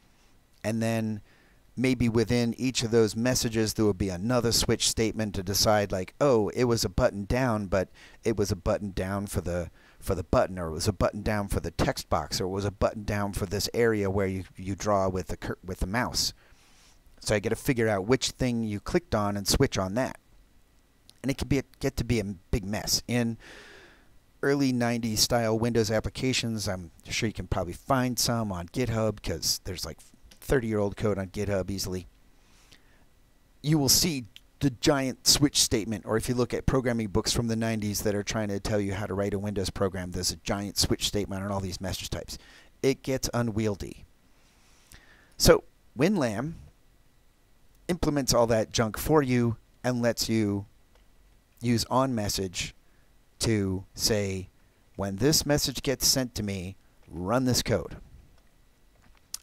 and then maybe within each of those messages there would be another switch statement to decide like, oh, it was a button down, but it was a button down for the for the button, or it was a button down for the text box, or it was a button down for this area where you, you draw with the, with the mouse. So I got to figure out which thing you clicked on and switch on that. And it can be a, get to be a big mess. In early 90s style Windows applications, I'm sure you can probably find some on GitHub because there's like 30 year old code on GitHub easily. You will see the giant switch statement, or if you look at programming books from the 90s that are trying to tell you how to write a Windows program, there's a giant switch statement on all these message types. It gets unwieldy. So WinLamb implements all that junk for you and lets you use onMessage to say, when this message gets sent to me, run this code.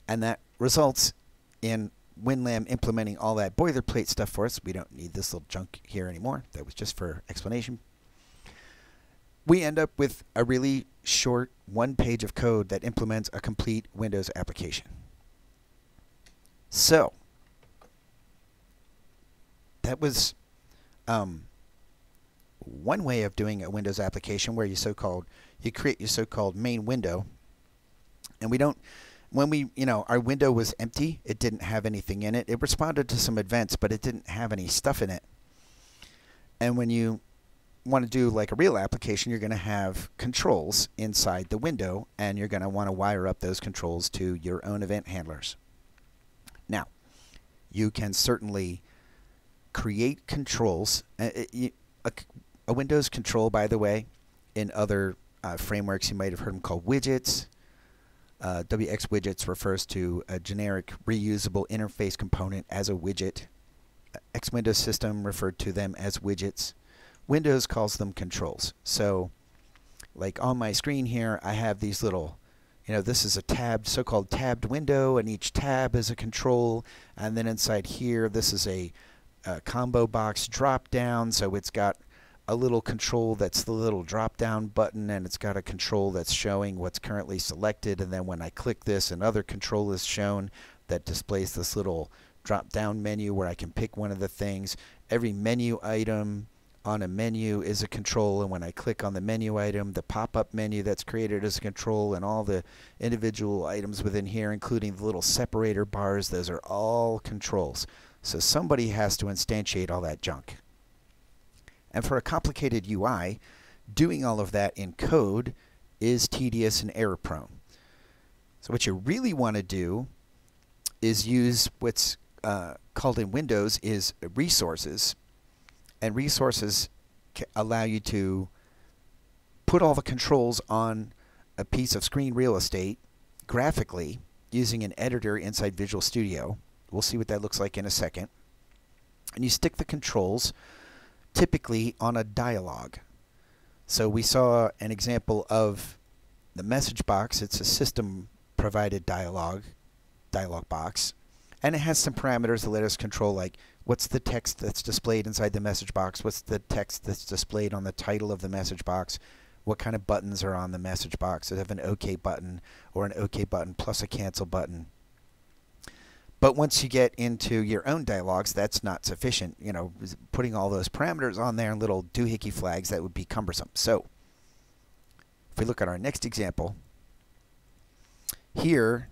And that results in WinLamb implementing all that boilerplate stuff for us. We don't need this little junk here anymore. That was just for explanation. We end up with a really short one page of code that implements a complete Windows application. So, that was um, one way of doing a Windows application where you so-called you create your so-called main window, and we don't when we, you know, our window was empty, it didn't have anything in it. It responded to some events, but it didn't have any stuff in it. And when you want to do like a real application, you're going to have controls inside the window, and you're going to want to wire up those controls to your own event handlers. Now, you can certainly create controls. Uh, uh, a, a, a Windows control, by the way, in other uh, frameworks, you might have heard them called widgets. Uh, wxWidgets refers to a generic reusable interface component as a widget. X Windows system referred to them as widgets. Windows calls them controls. So, like on my screen here, I have these little, you know, this is a tabbed, so-called tabbed window, and each tab is a control. And then inside here, this is a, a combo box drop down, so it's got a little control that's the little drop down button and it's got a control that's showing what's currently selected and then when I click this another control is shown that displays this little drop down menu where I can pick one of the things. Every menu item on a menu is a control, and when I click on the menu item, the pop-up menu that's created is a control, and all the individual items within here, including the little separator bars, those are all controls. So somebody has to instantiate all that junk. And for a complicated UI, doing all of that in code is tedious and error prone. So what you really want to do is use what's uh, called in Windows is resources. And resources allow you to put all the controls on a piece of screen real estate graphically using an editor inside Visual Studio. We'll see what that looks like in a second. And you stick the controls typically on a dialog. So we saw an example of the message box. It's a system provided dialog, dialog box. And it has some parameters that let us control like what's the text that's displayed inside the message box, what's the text that's displayed on the title of the message box, what kind of buttons are on the message box. Does it have an OK button or an OK button plus a cancel button? But once you get into your own dialogues, that's not sufficient. You know, putting all those parameters on there and little doohickey flags, that would be cumbersome. So, if we look at our next example, here,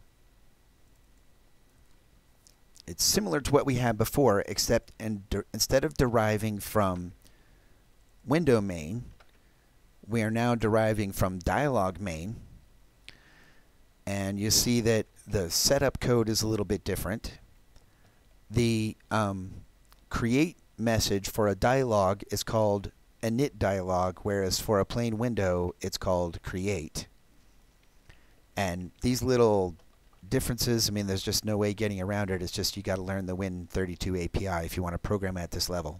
it's similar to what we had before, except in, instead of deriving from window main, we are now deriving from dialog main. And you see that the setup code is a little bit different. The um, create message for a dialog is called init dialog, whereas for a plain window, it's called create. And these little differences, I mean, there's just no way getting around it. It's just you got to learn the Win32 API if you want to program at this level.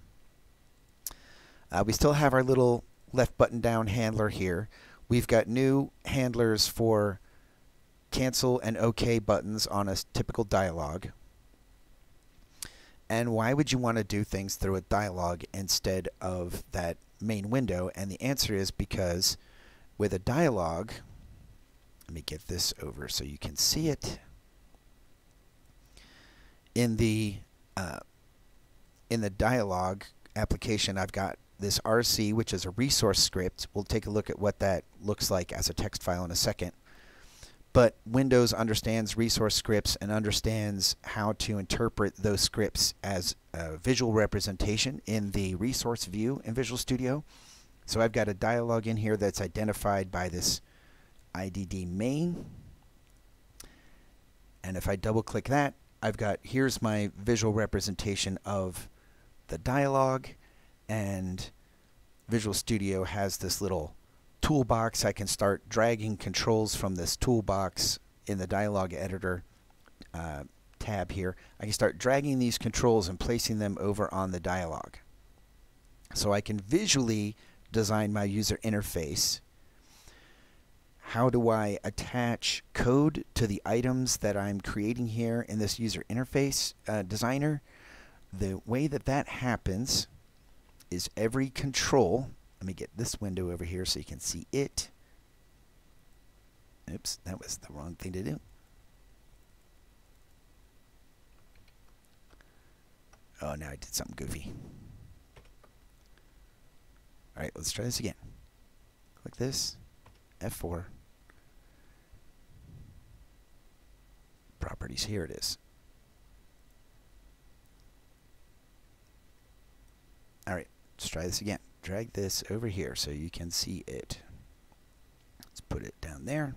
Uh, we still have our little left button down handler here. We've got new handlers for cancel and OK buttons on a typical dialog. And why would you want to do things through a dialog instead of that main window? And the answer is because with a dialog, let me get this over so you can see it. In the uh, in the dialog application, I've got this RC, which is a resource script. We'll take a look at what that looks like as a text file in a second but Windows understands resource scripts and understands how to interpret those scripts as a visual representation in the resource view in Visual Studio. So I've got a dialog in here that's identified by this IDD main. And if I double click that, I've got here's my visual representation of the dialog and Visual Studio has this little toolbox, I can start dragging controls from this toolbox in the dialog editor uh, tab here. I can start dragging these controls and placing them over on the dialog. So I can visually design my user interface. How do I attach code to the items that I'm creating here in this user interface uh, designer? The way that that happens is every control let me get this window over here so you can see it. Oops, that was the wrong thing to do. Oh, now I did something goofy. All right, let's try this again. Click this, F4. Properties, here it is. All right, let's try this again drag this over here so you can see it. Let's put it down there.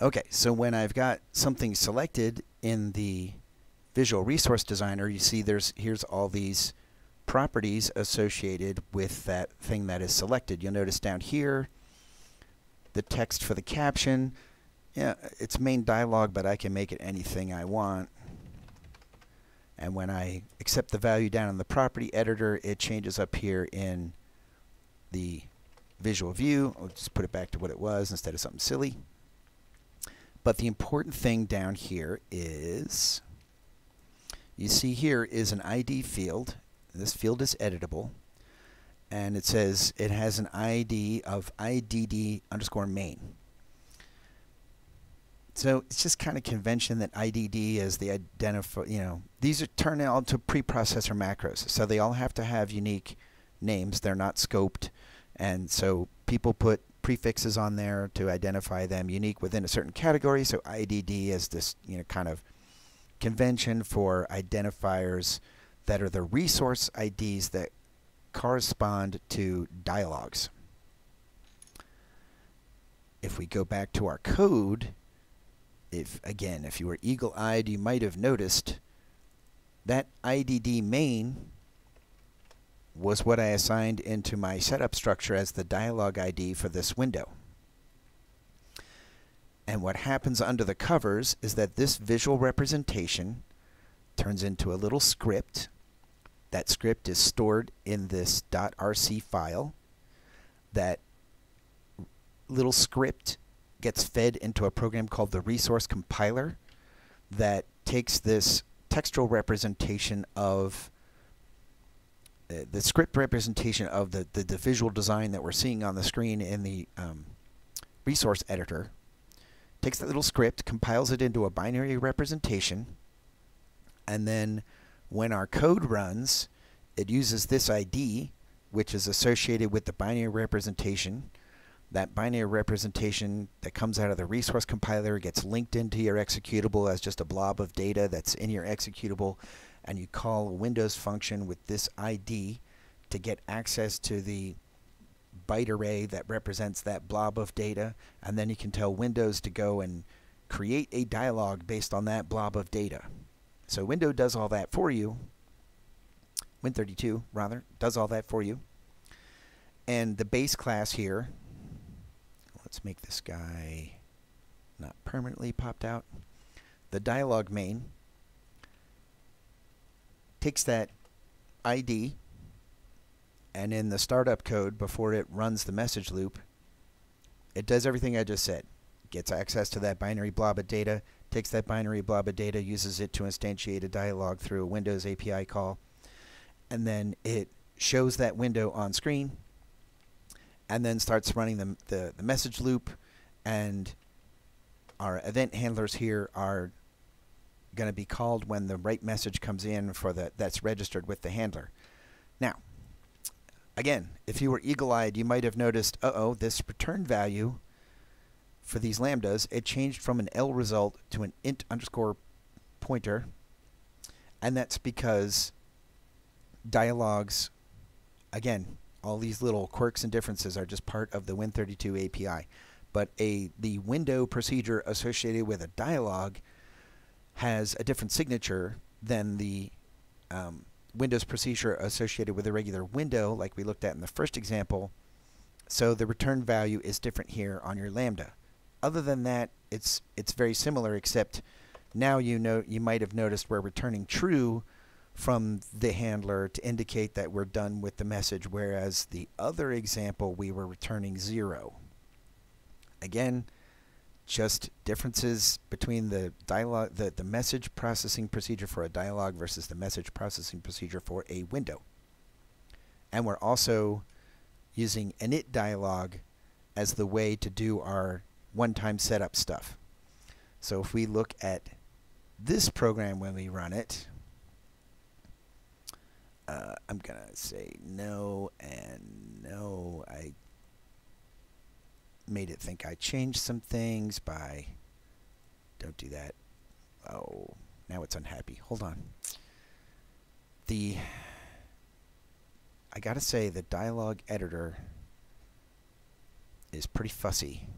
Okay, so when I've got something selected in the Visual Resource Designer, you see there's here's all these properties associated with that thing that is selected. You'll notice down here the text for the caption. Yeah, it's main dialog, but I can make it anything I want. And when I accept the value down in the property editor, it changes up here in the visual view. I'll just put it back to what it was instead of something silly. But the important thing down here is, you see here is an ID field. This field is editable. And it says it has an ID of IDD underscore main. So it's just kind of convention that IDD is the identify, you know, these are turned out to preprocessor macros. So they all have to have unique names. They're not scoped. And so people put prefixes on there to identify them unique within a certain category. So IDD is this, you know, kind of convention for identifiers that are the resource IDs that correspond to dialogues. If we go back to our code, if again, if you were eagle-eyed, you might have noticed that IDD main was what I assigned into my setup structure as the dialog ID for this window. And what happens under the covers is that this visual representation turns into a little script. That script is stored in this .rc file. That little script gets fed into a program called the resource compiler that takes this textual representation of uh, the script representation of the, the, the, visual design that we're seeing on the screen in the um, resource editor, takes that little script, compiles it into a binary representation, and then when our code runs, it uses this ID, which is associated with the binary representation. That binary representation that comes out of the resource compiler gets linked into your executable as just a blob of data that's in your executable and you call a Windows function with this ID to get access to the byte array that represents that blob of data, and then you can tell Windows to go and create a dialog based on that blob of data. So Windows does all that for you. Win32, rather, does all that for you. And the base class here, let's make this guy not permanently popped out. The dialog main takes that ID and in the startup code before it runs the message loop, it does everything I just said. Gets access to that binary blob of data, takes that binary blob of data, uses it to instantiate a dialog through a Windows API call, and then it shows that window on screen, and then starts running the, the, the message loop, and our event handlers here are going to be called when the right message comes in for the that's registered with the handler. Now, again, if you were eagle-eyed, you might have noticed, uh-oh, this return value for these lambdas, it changed from an L result to an int underscore pointer, and that's because dialogues, again, all these little quirks and differences are just part of the Win32 API. But a the window procedure associated with a dialog has a different signature than the um, Windows procedure associated with a regular window, like we looked at in the first example. So the return value is different here on your Lambda. Other than that, it's it's very similar, except now you know you might have noticed we're returning true from the handler to indicate that we're done with the message, whereas the other example we were returning zero. Again, just differences between the dialogue, the, the message processing procedure for a dialogue versus the message processing procedure for a window. And we're also using init dialog as the way to do our one-time setup stuff. So if we look at this program when we run it, uh, I'm going to say no and no. I made it think I changed some things by... Don't do that. Oh, now it's unhappy. Hold on. The... I gotta say, the dialogue editor is pretty fussy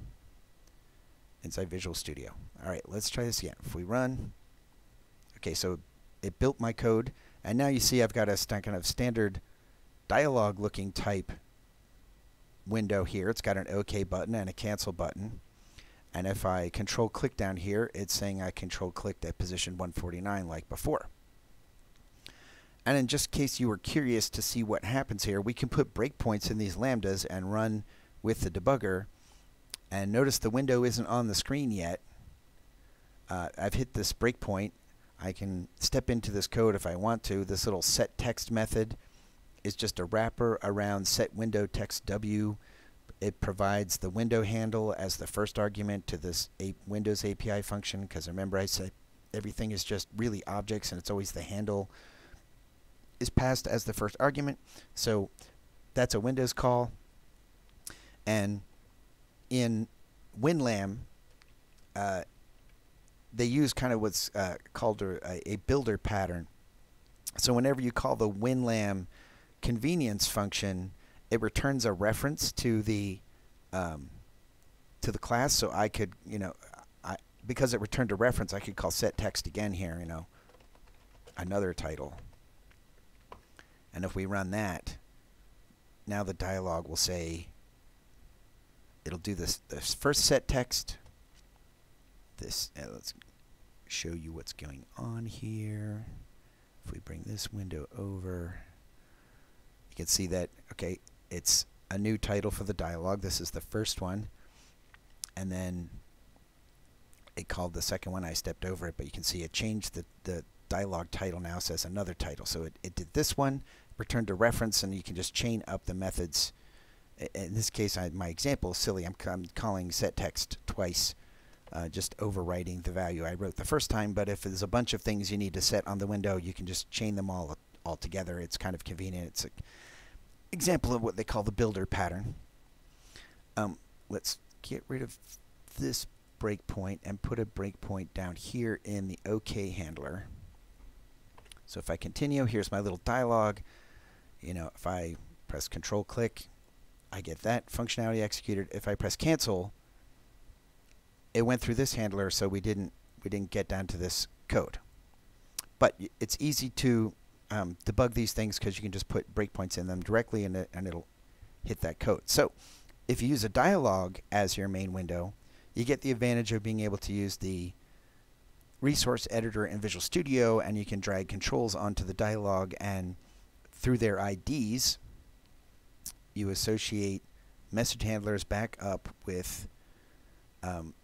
inside Visual Studio. Alright, let's try this again. If we run... Okay, so it built my code, and now you see I've got a kind of standard dialogue looking type window here. It's got an OK button and a cancel button. And if I control click down here, it's saying I control clicked at position 149 like before. And in just case you were curious to see what happens here, we can put breakpoints in these lambdas and run with the debugger. And notice the window isn't on the screen yet. Uh, I've hit this breakpoint. I can step into this code if I want to. This little set text method is just a wrapper around set window text W. It provides the window handle as the first argument to this a Windows API function because remember I said everything is just really objects and it's always the handle is passed as the first argument. So that's a Windows call. And in WinLamb, uh, they use kind of what's uh, called a, a, builder pattern. So whenever you call the WinLamb convenience function, it returns a reference to the um, to the class. So I could, you know, I because it returned a reference, I could call set text again here, you know, another title. And if we run that, now the dialog will say, it'll do this, this first set text. This, uh, let's show you what's going on here. If we bring this window over, you can see that, okay, it's a new title for the dialog. This is the first one. And then it called the second one. I stepped over it, but you can see it changed the, the dialog title now says another title. So it, it did this one, returned to reference, and you can just chain up the methods. In this case, I, my example is silly. I'm, I'm calling set text twice, uh, just overwriting the value I wrote the first time. But if there's a bunch of things you need to set on the window, you can just chain them all all together. It's kind of convenient. It's an example of what they call the builder pattern. Um, let's get rid of this breakpoint and put a breakpoint down here in the OK handler. So if I continue, here's my little dialog you know, if I press control click, I get that functionality executed. If I press cancel, it went through this handler, so we didn't we didn't get down to this code. But it's easy to um, debug these things because you can just put breakpoints in them directly and, it, and it'll hit that code. So if you use a dialog as your main window, you get the advantage of being able to use the resource editor in Visual Studio and you can drag controls onto the dialog and through their IDs, you associate message handlers back up with um,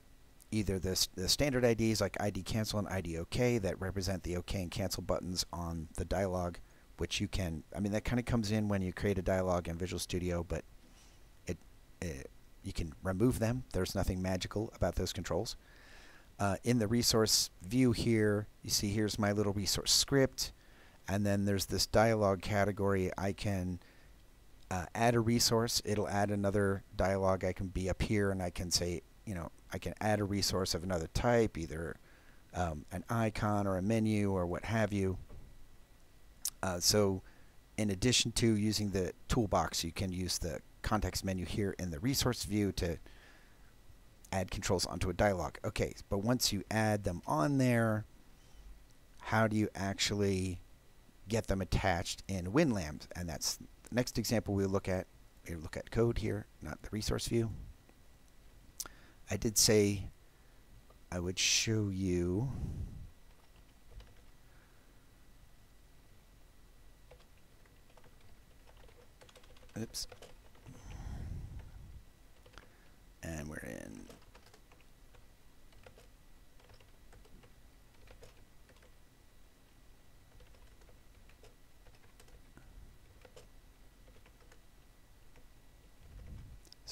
either the, the standard IDs like ID cancel and ID OK that represent the OK and cancel buttons on the dialog, which you can, I mean, that kind of comes in when you create a dialog in Visual Studio, but it, it you can remove them. There's nothing magical about those controls. Uh, in the resource view here, you see here's my little resource script and then there's this dialog category. I can uh, add a resource. It'll add another dialog. I can be up here and I can say, you know, I can add a resource of another type, either um, an icon or a menu or what have you. Uh, so in addition to using the toolbox, you can use the context menu here in the resource view to add controls onto a dialog. Okay, but once you add them on there, how do you actually get them attached in WinLamb. And that's the next example we look at. We look at code here, not the resource view. I did say I would show you Oops. And we're in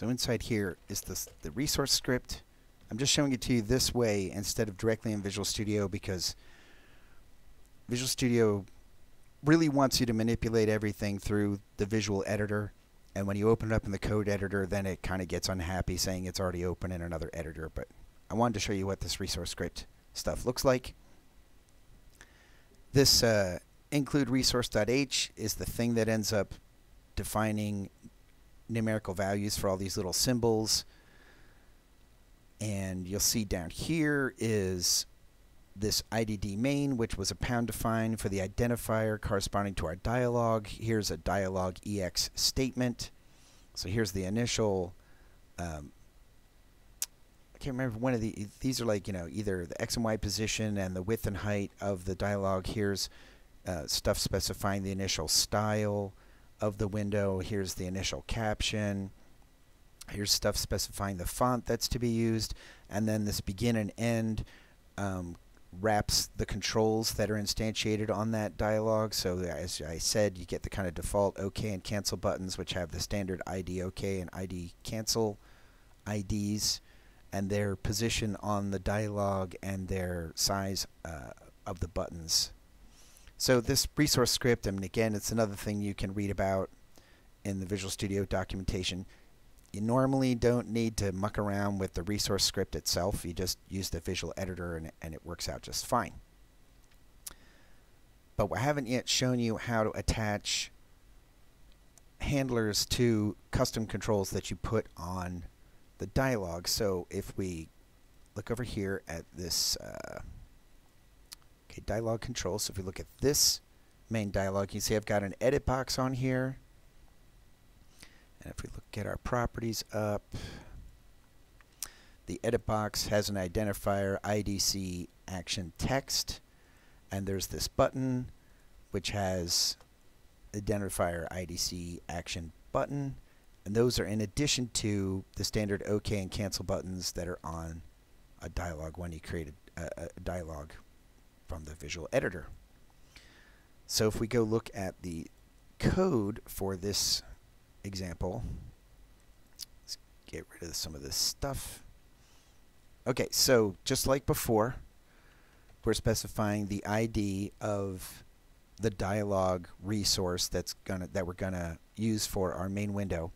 So inside here is the, the resource script. I'm just showing it to you this way instead of directly in Visual Studio because Visual Studio really wants you to manipulate everything through the visual editor. And when you open it up in the code editor, then it kind of gets unhappy saying it's already open in another editor. But I wanted to show you what this resource script stuff looks like. This uh, include resource.h is the thing that ends up defining numerical values for all these little symbols. And you'll see down here is this IDD main, which was a pound define for the identifier corresponding to our dialog. Here's a dialog EX statement. So here's the initial, um, I can't remember one of the, these are like, you know, either the X and Y position and the width and height of the dialog. Here's uh, stuff specifying the initial style of the window. Here's the initial caption. Here's stuff specifying the font that's to be used. And then this begin and end um, wraps the controls that are instantiated on that dialog. So as I said, you get the kind of default OK and cancel buttons, which have the standard ID OK and ID cancel IDs and their position on the dialog and their size uh, of the buttons so this resource script, I mean, again, it's another thing you can read about in the Visual Studio documentation. You normally don't need to muck around with the resource script itself. You just use the visual editor and, and it works out just fine. But I haven't yet shown you how to attach handlers to custom controls that you put on the dialog. So if we look over here at this uh, dialog control, so if we look at this main dialog, you see I've got an edit box on here. And if we look at our properties up, the edit box has an identifier IDC action text, and there's this button which has identifier IDC action button, and those are in addition to the standard OK and cancel buttons that are on a dialog when you create a, a dialog from the visual editor. So if we go look at the code for this example, let's get rid of some of this stuff. Okay, so just like before, we're specifying the ID of the dialog resource that's gonna that we're gonna use for our main window.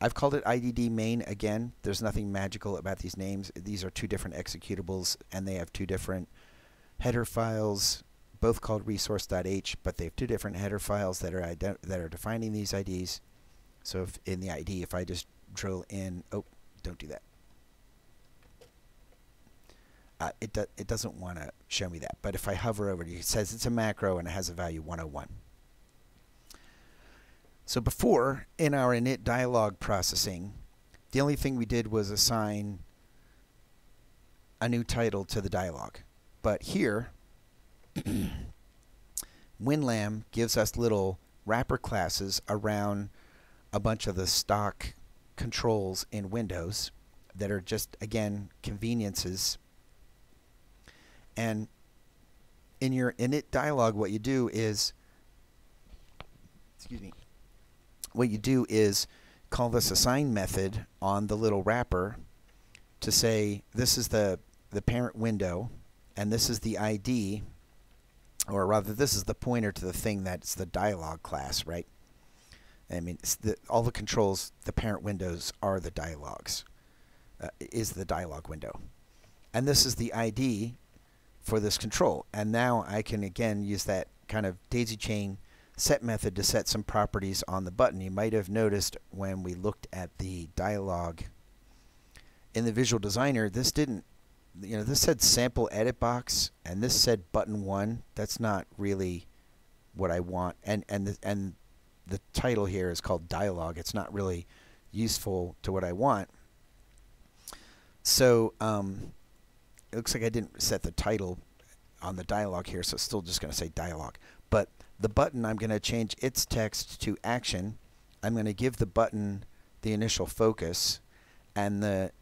I've called it IDD main again. There's nothing magical about these names. These are two different executables and they have two different header files, both called resource.h, but they have two different header files that are that are defining these IDs. So if in the ID, if I just drill in, oh, don't do that. Uh, it, do, it doesn't want to show me that. But if I hover over it, it says it's a macro and it has a value 101. So before, in our init dialog processing, the only thing we did was assign a new title to the dialog. But here, WinLamb gives us little wrapper classes around a bunch of the stock controls in Windows that are just, again, conveniences. And in your init dialog, what you do is, excuse me, what you do is call this assign method on the little wrapper to say this is the, the parent window and this is the ID, or rather this is the pointer to the thing that's the dialog class, right? I mean, the, all the controls, the parent windows are the dialogs, uh, is the dialog window. And this is the ID for this control. And now I can again use that kind of daisy chain set method to set some properties on the button. You might have noticed when we looked at the dialog in the visual designer, this didn't, you know, this said sample edit box and this said button one. That's not really what I want. And, and, the, and the title here is called dialog. It's not really useful to what I want. So, um, it looks like I didn't set the title on the dialog here, so it's still just going to say dialog. But the button, I'm going to change its text to action. I'm going to give the button the initial focus, and the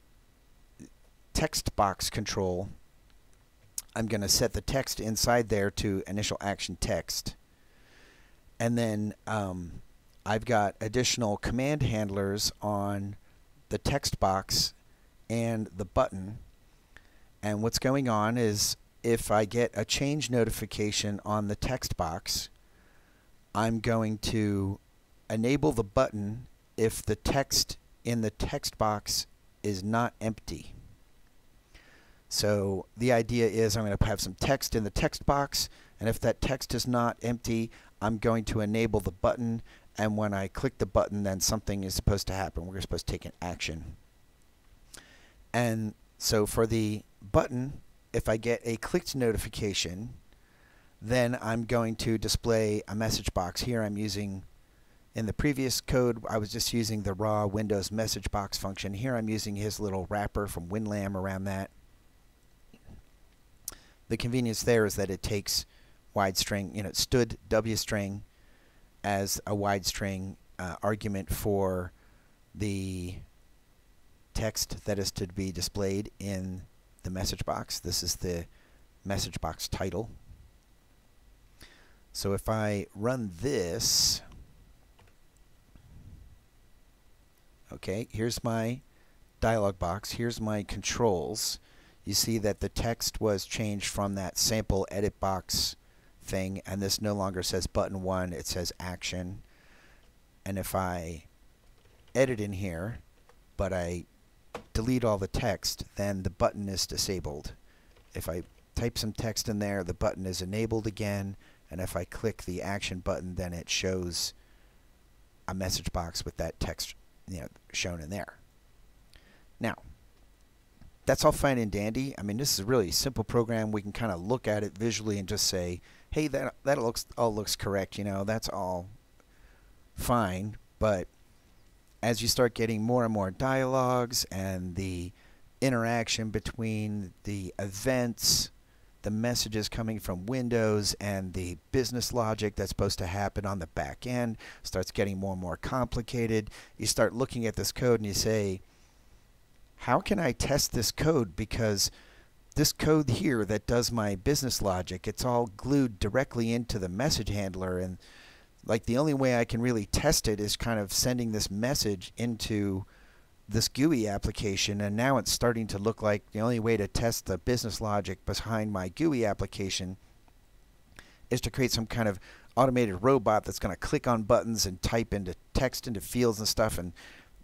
text box control, I'm going to set the text inside there to initial action text. And then um, I've got additional command handlers on the text box and the button and what's going on is if I get a change notification on the text box, I'm going to enable the button if the text in the text box is not empty. So the idea is I'm going to have some text in the text box, and if that text is not empty, I'm going to enable the button, and when I click the button, then something is supposed to happen. We're supposed to take an action. And so for the button, if I get a clicked notification, then I'm going to display a message box. Here I'm using, in the previous code, I was just using the raw Windows message box function. Here I'm using his little wrapper from WinLamb around that. The convenience there is that it takes wide string, you know, stood W string as a wide string uh, argument for the text that is to be displayed in the message box. This is the message box title. So if I run this, okay, here's my dialog box. Here's my controls. You see that the text was changed from that sample edit box thing, and this no longer says button 1, it says action. And if I edit in here, but I delete all the text, then the button is disabled. If I type some text in there, the button is enabled again, and if I click the action button, then it shows a message box with that text you know, shown in there. Now, that's all fine and dandy. I mean, this is a really simple program. We can kind of look at it visually and just say, hey, that, that looks all looks correct. You know, that's all fine. But as you start getting more and more dialogues and the interaction between the events, the messages coming from Windows, and the business logic that's supposed to happen on the back end starts getting more and more complicated. You start looking at this code and you say, how can I test this code? Because this code here that does my business logic, it's all glued directly into the message handler. And like the only way I can really test it is kind of sending this message into this GUI application. And now it's starting to look like the only way to test the business logic behind my GUI application is to create some kind of automated robot that's going to click on buttons and type into text into fields and stuff. And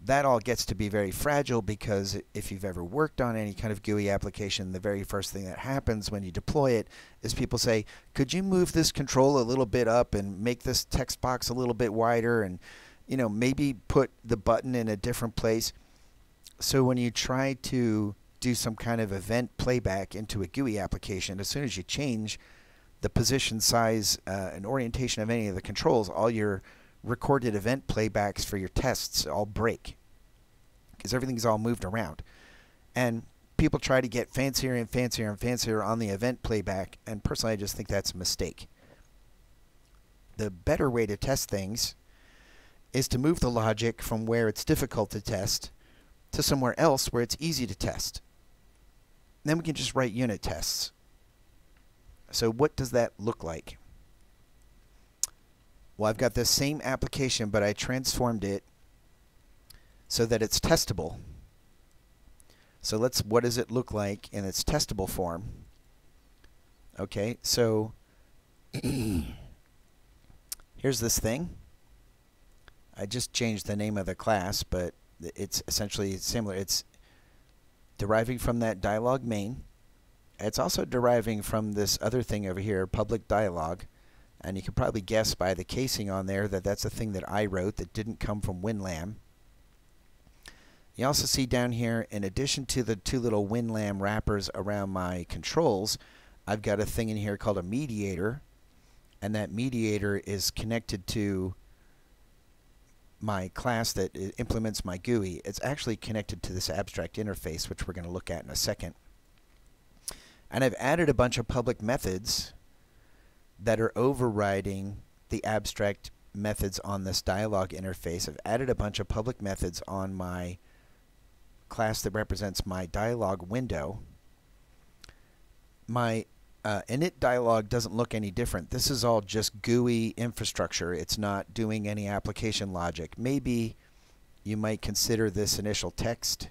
that all gets to be very fragile because if you've ever worked on any kind of GUI application, the very first thing that happens when you deploy it is people say, could you move this control a little bit up and make this text box a little bit wider and you know maybe put the button in a different place. So when you try to do some kind of event playback into a GUI application, as soon as you change the position, size, uh, and orientation of any of the controls, all your recorded event playbacks for your tests all break because everything's all moved around. And people try to get fancier and fancier and fancier on the event playback, and personally, I just think that's a mistake. The better way to test things is to move the logic from where it's difficult to test to somewhere else where it's easy to test. then we can just write unit tests. So what does that look like? Well, I've got this same application, but I transformed it so that it's testable. So let's, what does it look like in its testable form? Okay, so here's this thing. I just changed the name of the class, but it's essentially similar. It's deriving from that dialog main. It's also deriving from this other thing over here, public dialog. And you can probably guess by the casing on there that that's a thing that I wrote that didn't come from WinLamb. You also see down here, in addition to the two little WinLamb wrappers around my controls, I've got a thing in here called a mediator. And that mediator is connected to my class that implements my GUI. It's actually connected to this abstract interface, which we're going to look at in a second. And I've added a bunch of public methods that are overriding the abstract methods on this dialog interface. I've added a bunch of public methods on my class that represents my dialog window. My uh, init dialog doesn't look any different. This is all just GUI infrastructure. It's not doing any application logic. Maybe you might consider this initial text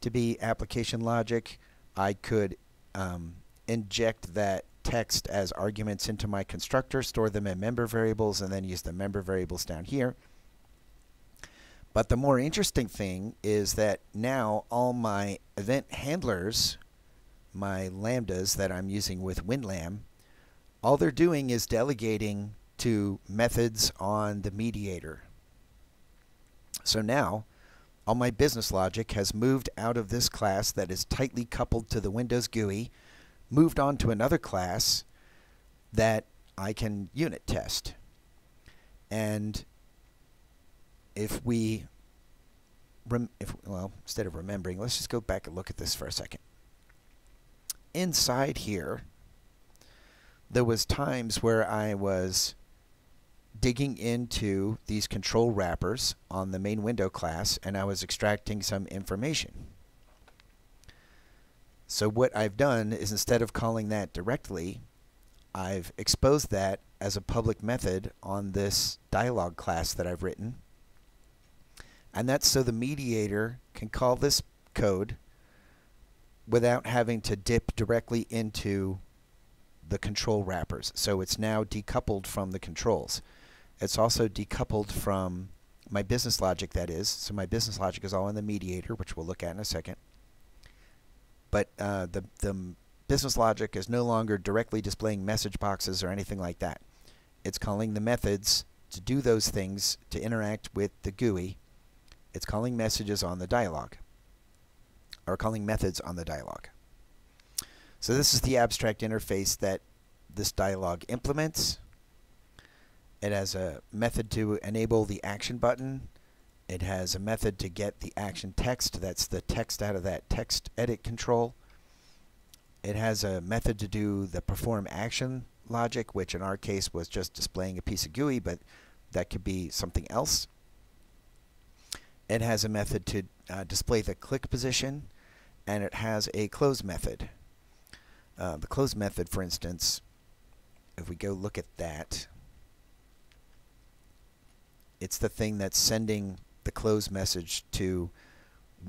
to be application logic. I could um, inject that text as arguments into my constructor, store them in member variables, and then use the member variables down here. But the more interesting thing is that now all my event handlers, my lambdas that I'm using with WinLamb, all they're doing is delegating to methods on the mediator. So now all my business logic has moved out of this class that is tightly coupled to the Windows GUI moved on to another class that I can unit test. And if we, if, well, instead of remembering, let's just go back and look at this for a second. Inside here, there was times where I was digging into these control wrappers on the main window class and I was extracting some information. So what I've done is instead of calling that directly, I've exposed that as a public method on this dialog class that I've written. And that's so the mediator can call this code without having to dip directly into the control wrappers. So it's now decoupled from the controls. It's also decoupled from my business logic that is. So my business logic is all in the mediator, which we'll look at in a second. But uh, the, the business logic is no longer directly displaying message boxes or anything like that. It's calling the methods to do those things to interact with the GUI. It's calling messages on the dialog, or calling methods on the dialog. So this is the abstract interface that this dialog implements. It has a method to enable the action button. It has a method to get the action text. That's the text out of that text edit control. It has a method to do the perform action logic, which in our case was just displaying a piece of GUI, but that could be something else. It has a method to uh, display the click position, and it has a close method. Uh, the close method, for instance, if we go look at that, it's the thing that's sending the close message to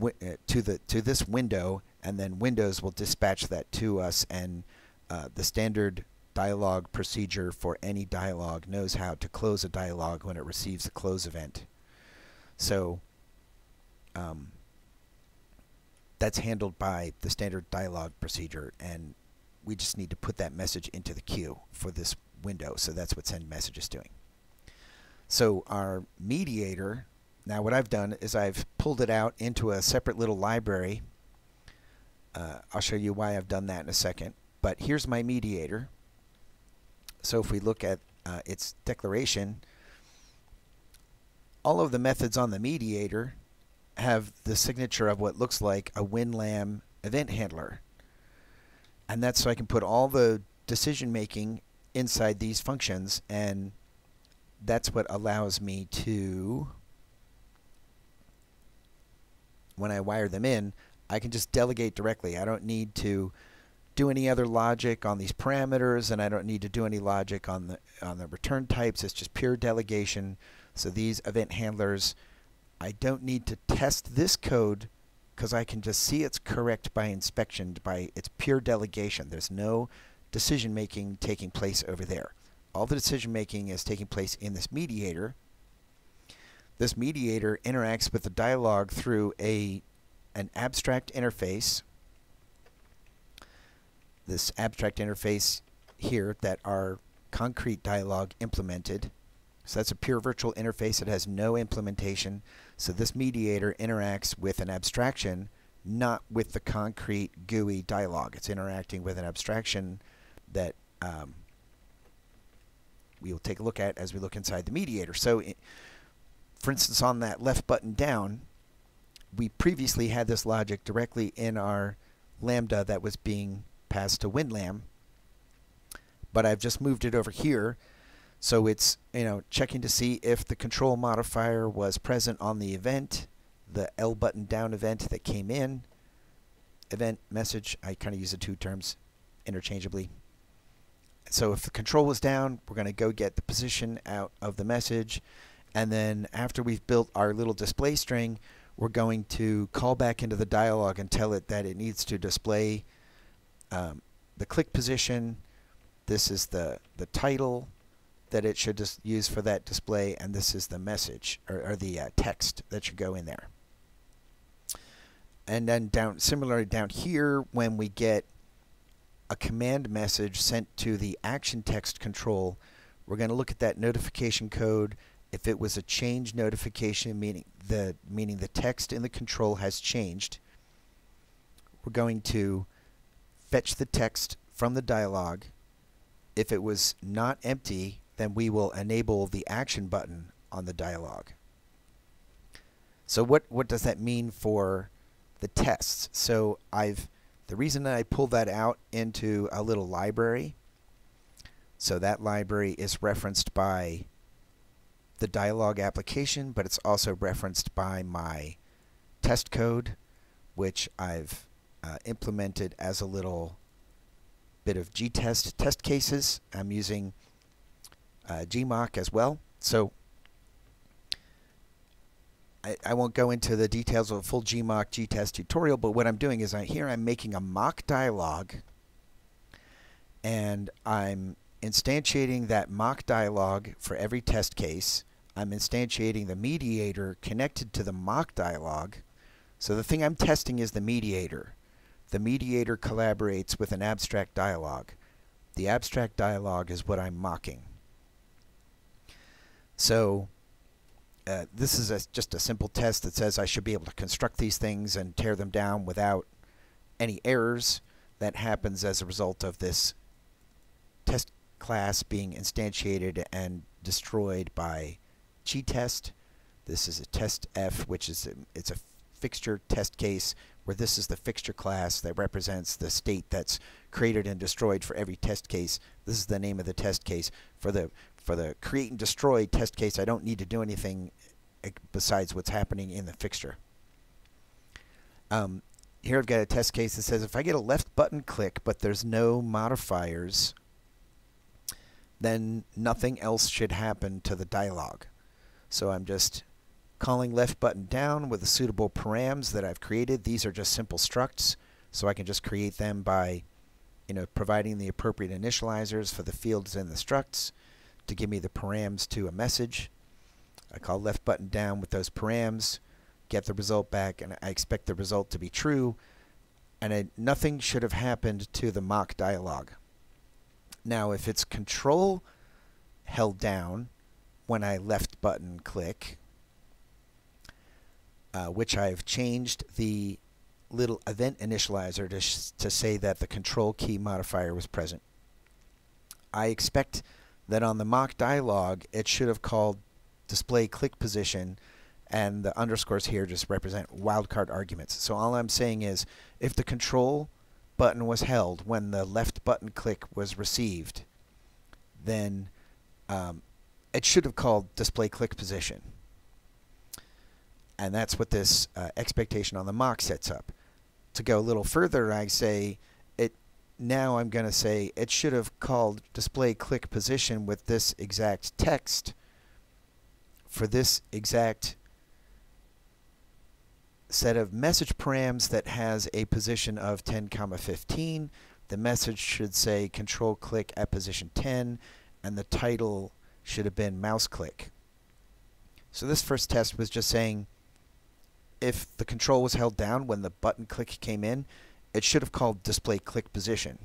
uh, to the to this window, and then Windows will dispatch that to us. And uh, the standard dialog procedure for any dialog knows how to close a dialog when it receives a close event. So um, that's handled by the standard dialog procedure, and we just need to put that message into the queue for this window. So that's what send message is doing. So our mediator, now what I've done is I've pulled it out into a separate little library. Uh, I'll show you why I've done that in a second. But here's my mediator. So if we look at uh, its declaration, all of the methods on the mediator have the signature of what looks like a WinLamb event handler. And that's so I can put all the decision making inside these functions and that's what allows me to when I wire them in I can just delegate directly I don't need to do any other logic on these parameters and I don't need to do any logic on the on the return types it's just pure delegation so these event handlers I don't need to test this code because I can just see it's correct by inspection by its pure delegation. There's no decision making taking place over there. All the decision making is taking place in this mediator. This mediator interacts with the dialog through a an abstract interface. This abstract interface here that our concrete dialog implemented. So that's a pure virtual interface. It has no implementation. So this mediator interacts with an abstraction, not with the concrete GUI dialog. It's interacting with an abstraction that um, we will take a look at as we look inside the mediator. So, for instance, on that left button down, we previously had this logic directly in our lambda that was being passed to WinLamb, but I've just moved it over here so it's you know checking to see if the control modifier was present on the event, the L button down event that came in, event message. I kind of use the two terms interchangeably. So if the control was down, we're going to go get the position out of the message. And then after we've built our little display string, we're going to call back into the dialog and tell it that it needs to display um, the click position. This is the, the title that it should just use for that display, and this is the message or, or the uh, text that should go in there. And then down, similarly down here, when we get a command message sent to the action text control, we're going to look at that notification code. If it was a change notification, meaning the meaning the text in the control has changed, we're going to fetch the text from the dialog. If it was not empty, then we will enable the action button on the dialog. So what, what does that mean for the tests? So I've the reason that I pulled that out into a little library, so that library is referenced by the dialog application, but it's also referenced by my test code, which I've uh, implemented as a little bit of gtest test cases. I'm using uh, gmock as well. So I, I won't go into the details of a full gmock gtest tutorial, but what I'm doing is I, here I'm making a mock dialog and I'm instantiating that mock dialog for every test case. I'm instantiating the mediator connected to the mock dialog. So the thing I'm testing is the mediator. The mediator collaborates with an abstract dialog. The abstract dialog is what I'm mocking. So uh, this is a, just a simple test that says I should be able to construct these things and tear them down without any errors. That happens as a result of this test class being instantiated and destroyed by gtest. This is a test f, which is a, it's a fixture test case where this is the fixture class that represents the state that's created and destroyed for every test case. This is the name of the test case. For the for the create and destroy test case, I don't need to do anything besides what's happening in the fixture. Um, here I've got a test case that says if I get a left button click but there's no modifiers, then nothing else should happen to the dialog. So I'm just calling left button down with the suitable params that I've created. These are just simple structs, so I can just create them by you know, providing the appropriate initializers for the fields in the structs to give me the params to a message. I call left button down with those params, get the result back, and I expect the result to be true, and it, nothing should have happened to the mock dialog. Now, if it's control held down when I left button click, uh, which I've changed the little event initializer to, to say that the control key modifier was present. I expect that on the mock dialog it should have called display click position and the underscores here just represent wildcard arguments. So all I'm saying is if the control button was held when the left button click was received, then um, it should have called display click position. And that's what this uh, expectation on the mock sets up. To go a little further, I say it. now I'm going to say it should have called display click position with this exact text for this exact set of message params that has a position of 10 comma 15 the message should say control click at position 10 and the title should have been mouse click. So this first test was just saying if the control was held down when the button click came in it should have called display click position.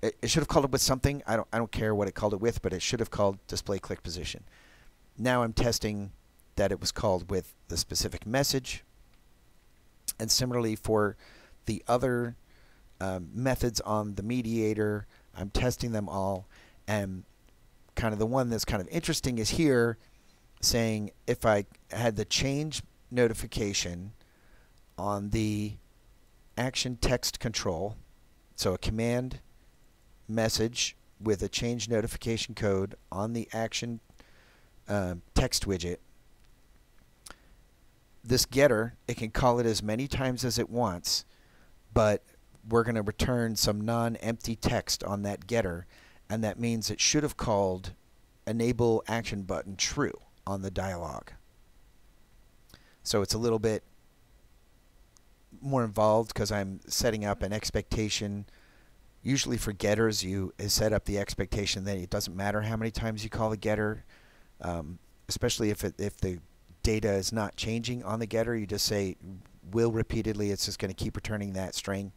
It, it should have called it with something. I don't I don't care what it called it with but it should have called display click position. Now I'm testing that it was called with the specific message. And similarly for the other um, methods on the mediator, I'm testing them all. And kind of the one that's kind of interesting is here saying if I had the change notification on the action text control, so a command message with a change notification code on the action uh, text widget, this getter, it can call it as many times as it wants, but we're going to return some non-empty text on that getter, and that means it should have called enable action button true on the dialog. So it's a little bit more involved because I'm setting up an expectation. Usually for getters, you set up the expectation that it doesn't matter how many times you call a getter, um, especially if it, if the data is not changing on the getter, you just say will repeatedly. It's just going to keep returning that string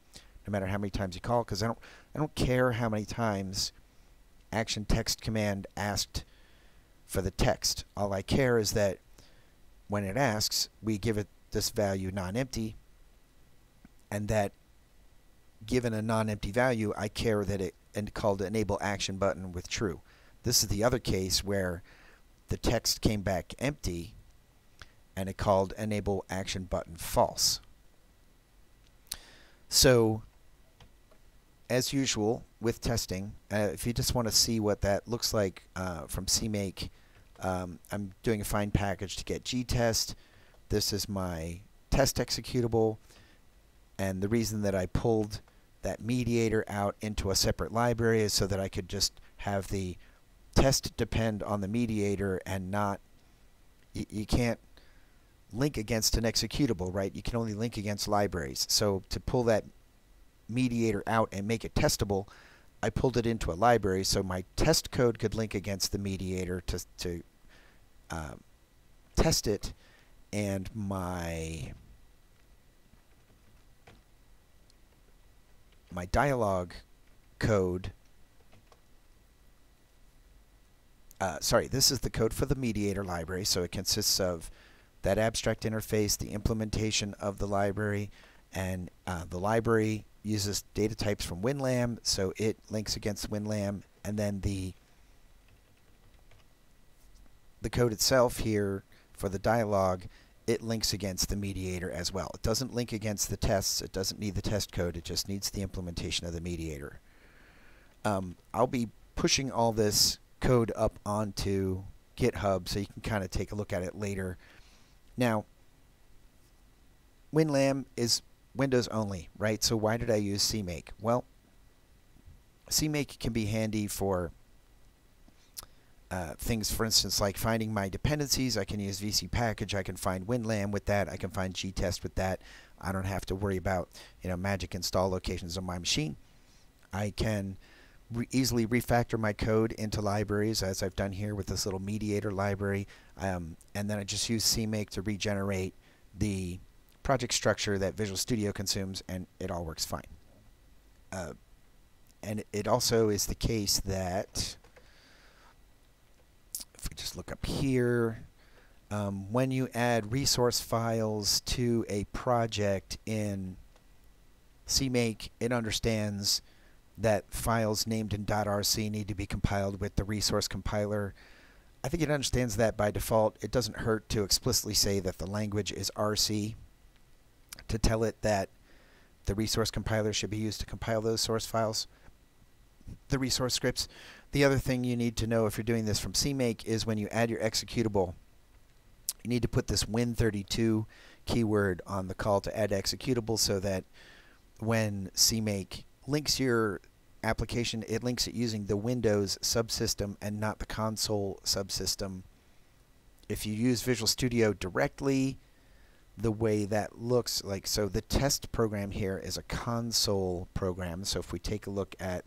no matter how many times you call because I don't I don't care how many times action text command asked for the text. All I care is that when it asks, we give it this value non-empty and that given a non-empty value, I care that it and called enable action button with true. This is the other case where the text came back empty and it called enable action button false. So as usual with testing, uh, if you just want to see what that looks like uh, from CMake, um, I'm doing a find package to get gtest. This is my test executable. And the reason that I pulled that mediator out into a separate library is so that I could just have the test depend on the mediator and not, you can't link against an executable, right? You can only link against libraries. So to pull that mediator out and make it testable, I pulled it into a library so my test code could link against the mediator to, to uh, test it. And my my dialog code uh, sorry, this is the code for the mediator library, so it consists of that abstract interface, the implementation of the library, and uh, the library uses data types from WinLamb, so it links against WinLamb, and then the the code itself here for the dialog, it links against the mediator as well. It doesn't link against the tests. It doesn't need the test code. It just needs the implementation of the mediator. Um, I'll be pushing all this code up onto GitHub so you can kind of take a look at it later. Now, WinLamb is Windows only, right? So why did I use CMake? Well, CMake can be handy for uh, things, for instance, like finding my dependencies. I can use vcpkg. I can find WinLamb with that. I can find gtest with that. I don't have to worry about you know magic install locations on my machine. I can re easily refactor my code into libraries as I've done here with this little mediator library. Um, and then I just use CMake to regenerate the project structure that Visual Studio consumes and it all works fine. Uh, and it also is the case that if we just look up here, um, when you add resource files to a project in CMake, it understands that files named in .rc need to be compiled with the resource compiler. I think it understands that by default. It doesn't hurt to explicitly say that the language is RC to tell it that the resource compiler should be used to compile those source files, the resource scripts. The other thing you need to know if you're doing this from CMake is when you add your executable, you need to put this win32 keyword on the call to add executable so that when CMake links your application, it links it using the Windows subsystem and not the console subsystem. If you use Visual Studio directly, the way that looks like, so the test program here is a console program. So if we take a look at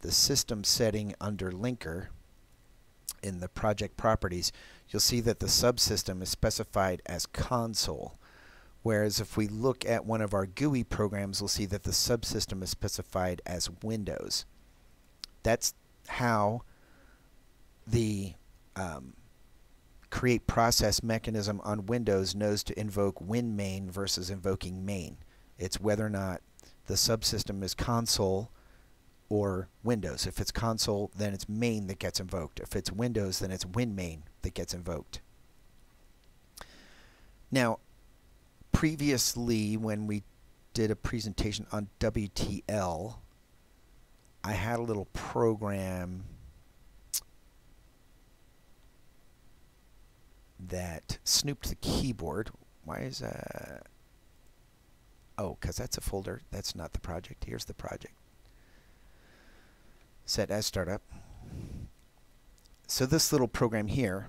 the system setting under linker in the project properties, you'll see that the subsystem is specified as console. Whereas if we look at one of our GUI programs, we'll see that the subsystem is specified as Windows. That's how the um, create process mechanism on Windows knows to invoke WinMain versus invoking main. It's whether or not the subsystem is console or Windows. If it's console, then it's main that gets invoked. If it's Windows, then it's WinMain that gets invoked. Now, previously, when we did a presentation on WTL, I had a little program that snooped the keyboard. Why is that? Oh, because that's a folder. That's not the project. Here's the project set as startup. So this little program here,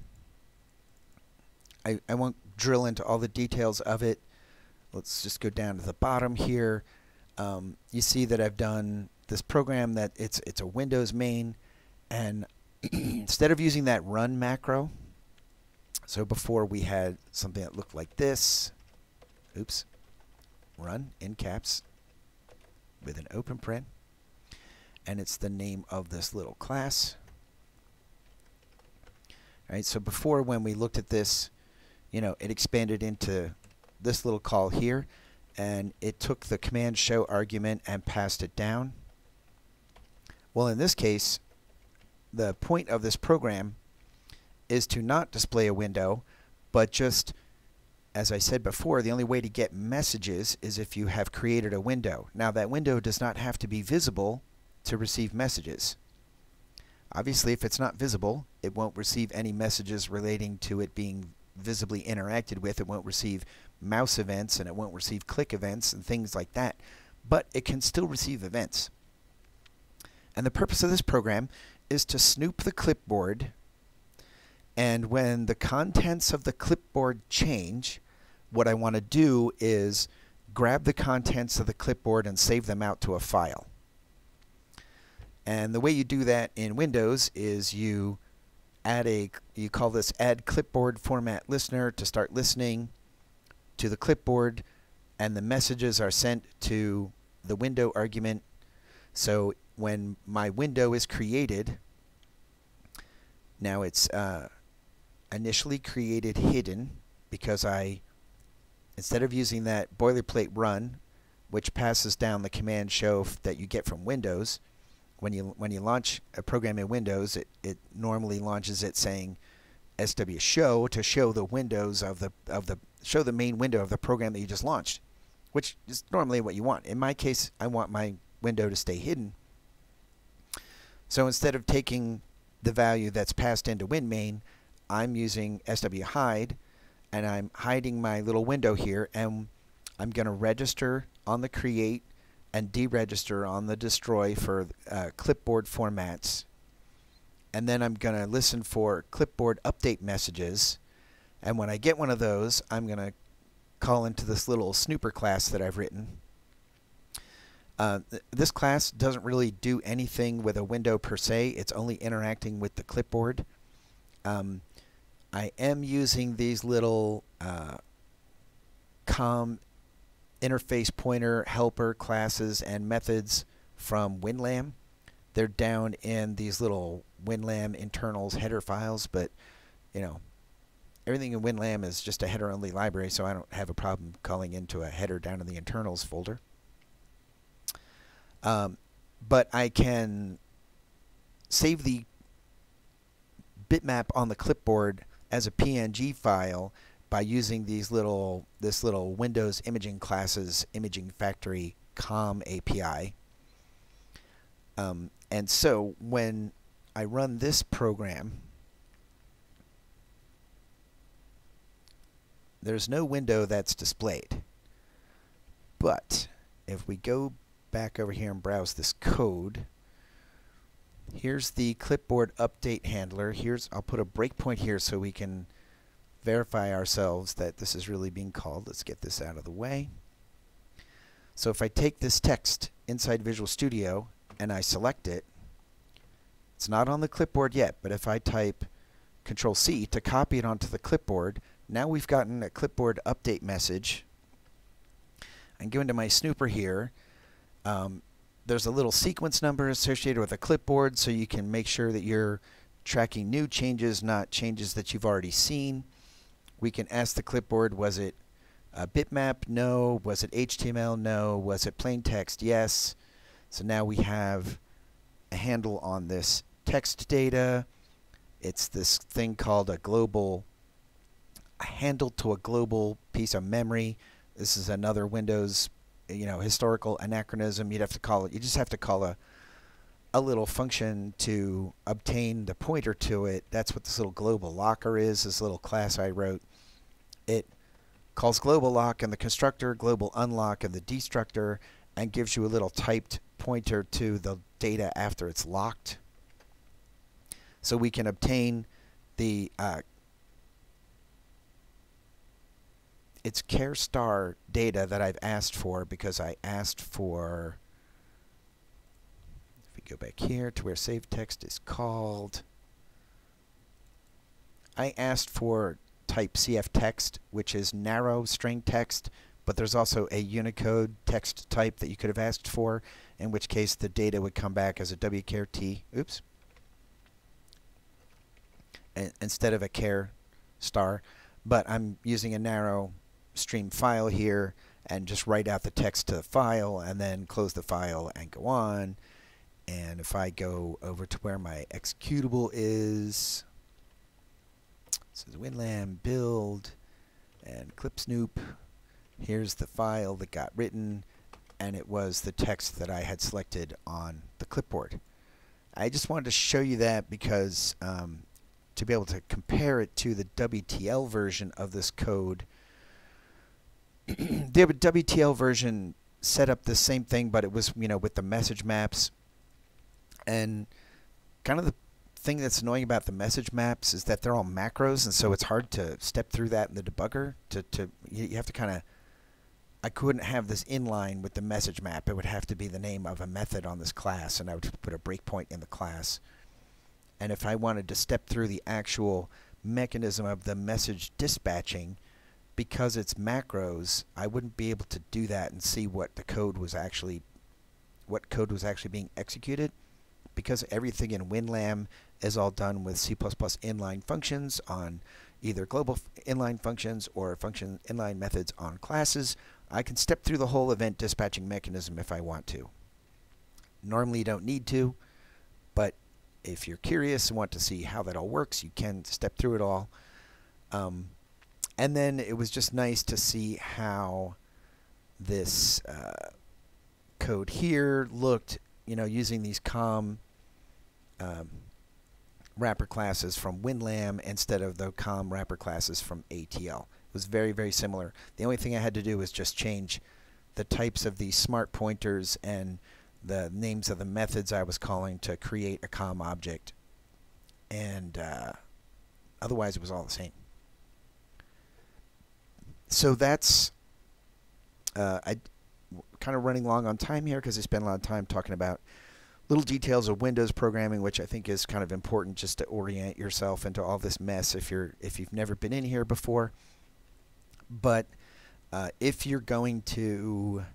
I, I won't drill into all the details of it. Let's just go down to the bottom here. Um, you see that I've done this program that it's it's a Windows main, and instead of using that run macro, so before we had something that looked like this. Oops. Run in caps with an open print and it's the name of this little class. All right, so before when we looked at this, you know, it expanded into this little call here, and it took the command show argument and passed it down. Well, in this case, the point of this program is to not display a window, but just, as I said before, the only way to get messages is if you have created a window. Now, that window does not have to be visible to receive messages. Obviously, if it's not visible, it won't receive any messages relating to it being visibly interacted with. It won't receive mouse events and it won't receive click events and things like that. But it can still receive events. And the purpose of this program is to snoop the clipboard and when the contents of the clipboard change, what I want to do is grab the contents of the clipboard and save them out to a file. And the way you do that in Windows is you add a you call this add clipboard format listener to start listening to the clipboard and the messages are sent to the window argument so when my window is created now it's uh, initially created hidden because I instead of using that boilerplate run which passes down the command show that you get from Windows when you when you launch a program in Windows, it, it normally launches it saying SW show to show the windows of the of the show the main window of the program that you just launched, which is normally what you want. In my case, I want my window to stay hidden. So instead of taking the value that's passed into WinMain, I'm using SW hide and I'm hiding my little window here and I'm going to register on the create and deregister on the destroy for uh, clipboard formats. And then I'm going to listen for clipboard update messages. And when I get one of those, I'm going to call into this little snooper class that I've written. Uh, th this class doesn't really do anything with a window per se. It's only interacting with the clipboard. Um, I am using these little uh, com interface pointer helper classes and methods from WinLamb. They're down in these little WinLamb internals header files, but you know, everything in WinLamb is just a header only library, so I don't have a problem calling into a header down in the internals folder. Um, but I can save the bitmap on the clipboard as a PNG file by using these little this little Windows imaging classes imaging factory com API. Um, and so when I run this program, there's no window that's displayed. But if we go back over here and browse this code, here's the clipboard update handler. Here's I'll put a breakpoint here so we can verify ourselves that this is really being called. Let's get this out of the way. So if I take this text inside Visual Studio and I select it, it's not on the clipboard yet, but if I type Control C to copy it onto the clipboard, now we've gotten a clipboard update message. I go into my snooper here. Um, there's a little sequence number associated with a clipboard so you can make sure that you're tracking new changes, not changes that you've already seen we can ask the clipboard, was it a bitmap? No. Was it HTML? No. Was it plain text? Yes. So now we have a handle on this text data. It's this thing called a global, a handle to a global piece of memory. This is another Windows, you know, historical anachronism. You'd have to call it, you just have to call a, a little function to obtain the pointer to it. That's what this little global locker is, this little class I wrote it calls global lock and the constructor, global unlock and the destructor, and gives you a little typed pointer to the data after it's locked. So we can obtain the uh, it's char star data that I've asked for because I asked for if we go back here to where save text is called I asked for type CF text, which is narrow string text, but there's also a Unicode text type that you could have asked for, in which case the data would come back as a wchar_t. Oops. instead of a care star, but I'm using a narrow stream file here and just write out the text to the file and then close the file and go on. And if I go over to where my executable is, says WinLamb build and clipsnoop. Here's the file that got written and it was the text that I had selected on the clipboard. I just wanted to show you that because um, to be able to compare it to the WTL version of this code, the WTL version set up the same thing, but it was you know with the message maps and kind of the thing that's annoying about the message maps is that they're all macros, and so it's hard to step through that in the debugger. To, to you have to kind of. I couldn't have this inline with the message map. It would have to be the name of a method on this class, and I would put a breakpoint in the class. And if I wanted to step through the actual mechanism of the message dispatching, because it's macros, I wouldn't be able to do that and see what the code was actually what code was actually being executed because everything in WinLamb is all done with C++ inline functions on either global inline functions or function inline methods on classes. I can step through the whole event dispatching mechanism if I want to. Normally you don't need to, but if you're curious and want to see how that all works, you can step through it all. Um, and then it was just nice to see how this uh, code here looked, you know, using these com um, wrapper classes from WinLamb instead of the com wrapper classes from ATL. It was very, very similar. The only thing I had to do was just change the types of these smart pointers and the names of the methods I was calling to create a com object. And uh, otherwise it was all the same. So that's, uh, I kind of running long on time here because I spent a lot of time talking about little details of Windows programming, which I think is kind of important just to orient yourself into all this mess if you're if you've never been in here before. But uh, if you're going to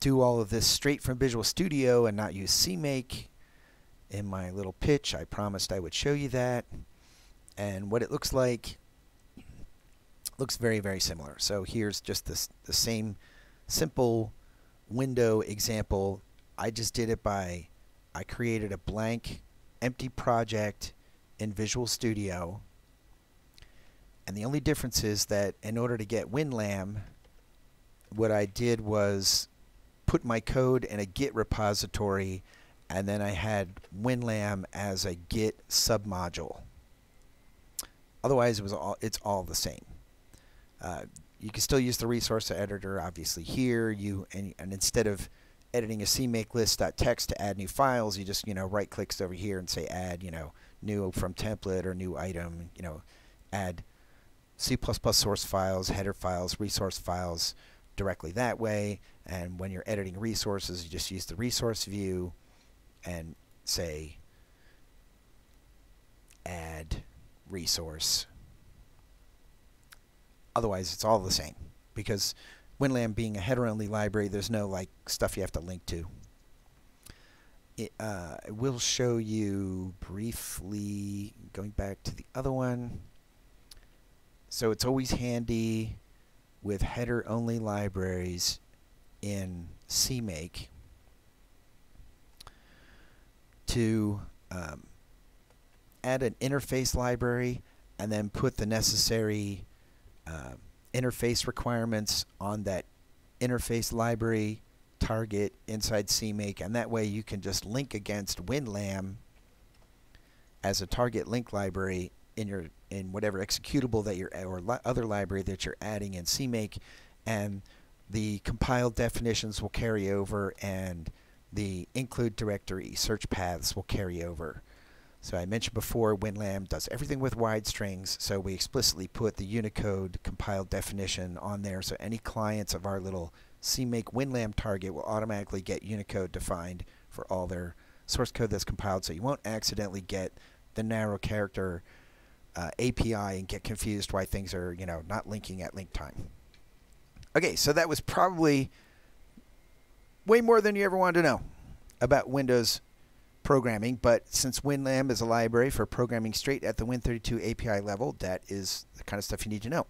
do all of this straight from Visual Studio and not use CMake, in my little pitch, I promised I would show you that. And what it looks like looks very, very similar. So here's just this, the same simple window example. I just did it by, I created a blank empty project in Visual Studio. And the only difference is that in order to get WinLamb, what I did was put my code in a Git repository and then I had WinLamb as a Git submodule. Otherwise, it was all it's all the same. Uh, you can still use the resource editor obviously here. You and, and instead of editing a cmake list.txt to add new files you just you know right clicks over here and say add you know new from template or new item you know add C++ source files header files resource files directly that way. And when you're editing resources you just use the resource view and say add resource Otherwise, it's all the same because WinLamb being a header-only library, there's no like stuff you have to link to. It, uh, will show you briefly, going back to the other one. So it's always handy with header-only libraries in CMake to um, add an interface library and then put the necessary uh, interface requirements on that interface library target inside CMake, and that way you can just link against WinLamb as a target link library in your in whatever executable that you're or li other library that you're adding in CMake, and the compiled definitions will carry over, and the include directory search paths will carry over. So I mentioned before WinLamb does everything with wide strings, so we explicitly put the Unicode compiled definition on there so any clients of our little CMake WinLamb target will automatically get Unicode defined for all their source code that's compiled so you won't accidentally get the narrow character uh, API and get confused why things are, you know, not linking at link time. Okay, so that was probably way more than you ever wanted to know about Windows programming, but since WinLamb is a library for programming straight at the Win32 API level, that is the kind of stuff you need to know.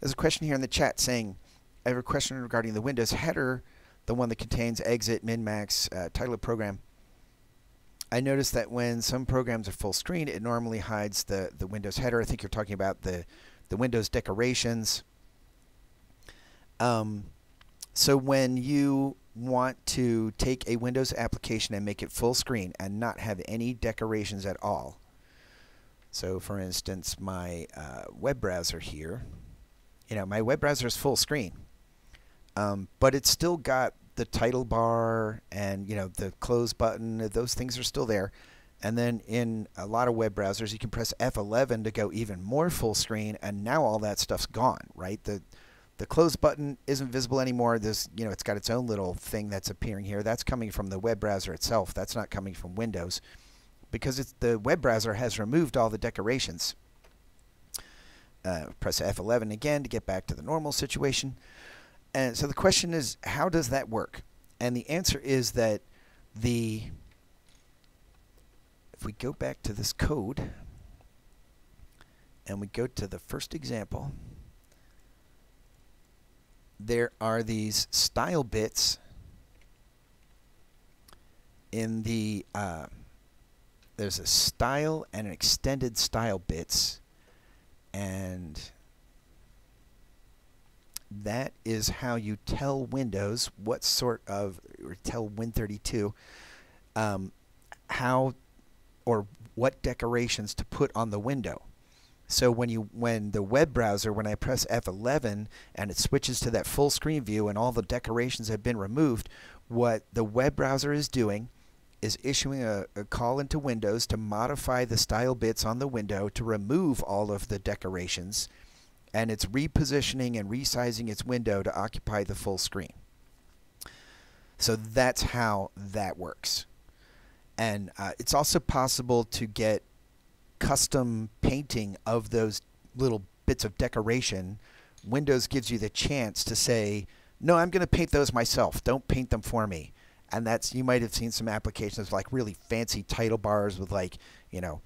There's a question here in the chat saying, I have a question regarding the Windows header, the one that contains exit, min-max, uh, title of program. I noticed that when some programs are full screen, it normally hides the, the Windows header. I think you're talking about the, the Windows decorations. Um, so when you want to take a Windows application and make it full screen and not have any decorations at all. So for instance, my uh, web browser here, you know, my web browser is full screen, um, but it's still got the title bar and, you know, the close button, those things are still there. And then in a lot of web browsers, you can press F11 to go even more full screen, and now all that stuff's gone, right? The the close button isn't visible anymore. This, you know, it's got its own little thing that's appearing here. That's coming from the web browser itself. That's not coming from Windows. because it's the web browser has removed all the decorations. Uh, press F11 again to get back to the normal situation. And so the question is, how does that work? And the answer is that the if we go back to this code and we go to the first example, there are these style bits in the uh, there's a style and an extended style bits and that is how you tell Windows what sort of or tell Win32 um, how or what decorations to put on the window. So when you when the web browser when I press F11 and it switches to that full screen view and all the decorations have been removed, what the web browser is doing is issuing a, a, call into Windows to modify the style bits on the window to remove all of the decorations and it's repositioning and resizing its window to occupy the full screen. So that's how that works. And uh, it's also possible to get custom painting of those little bits of decoration. Windows gives you the chance to say, no, I'm going to paint those myself. Don't paint them for me. And that's, you might have seen some applications like really fancy title bars with like, you know,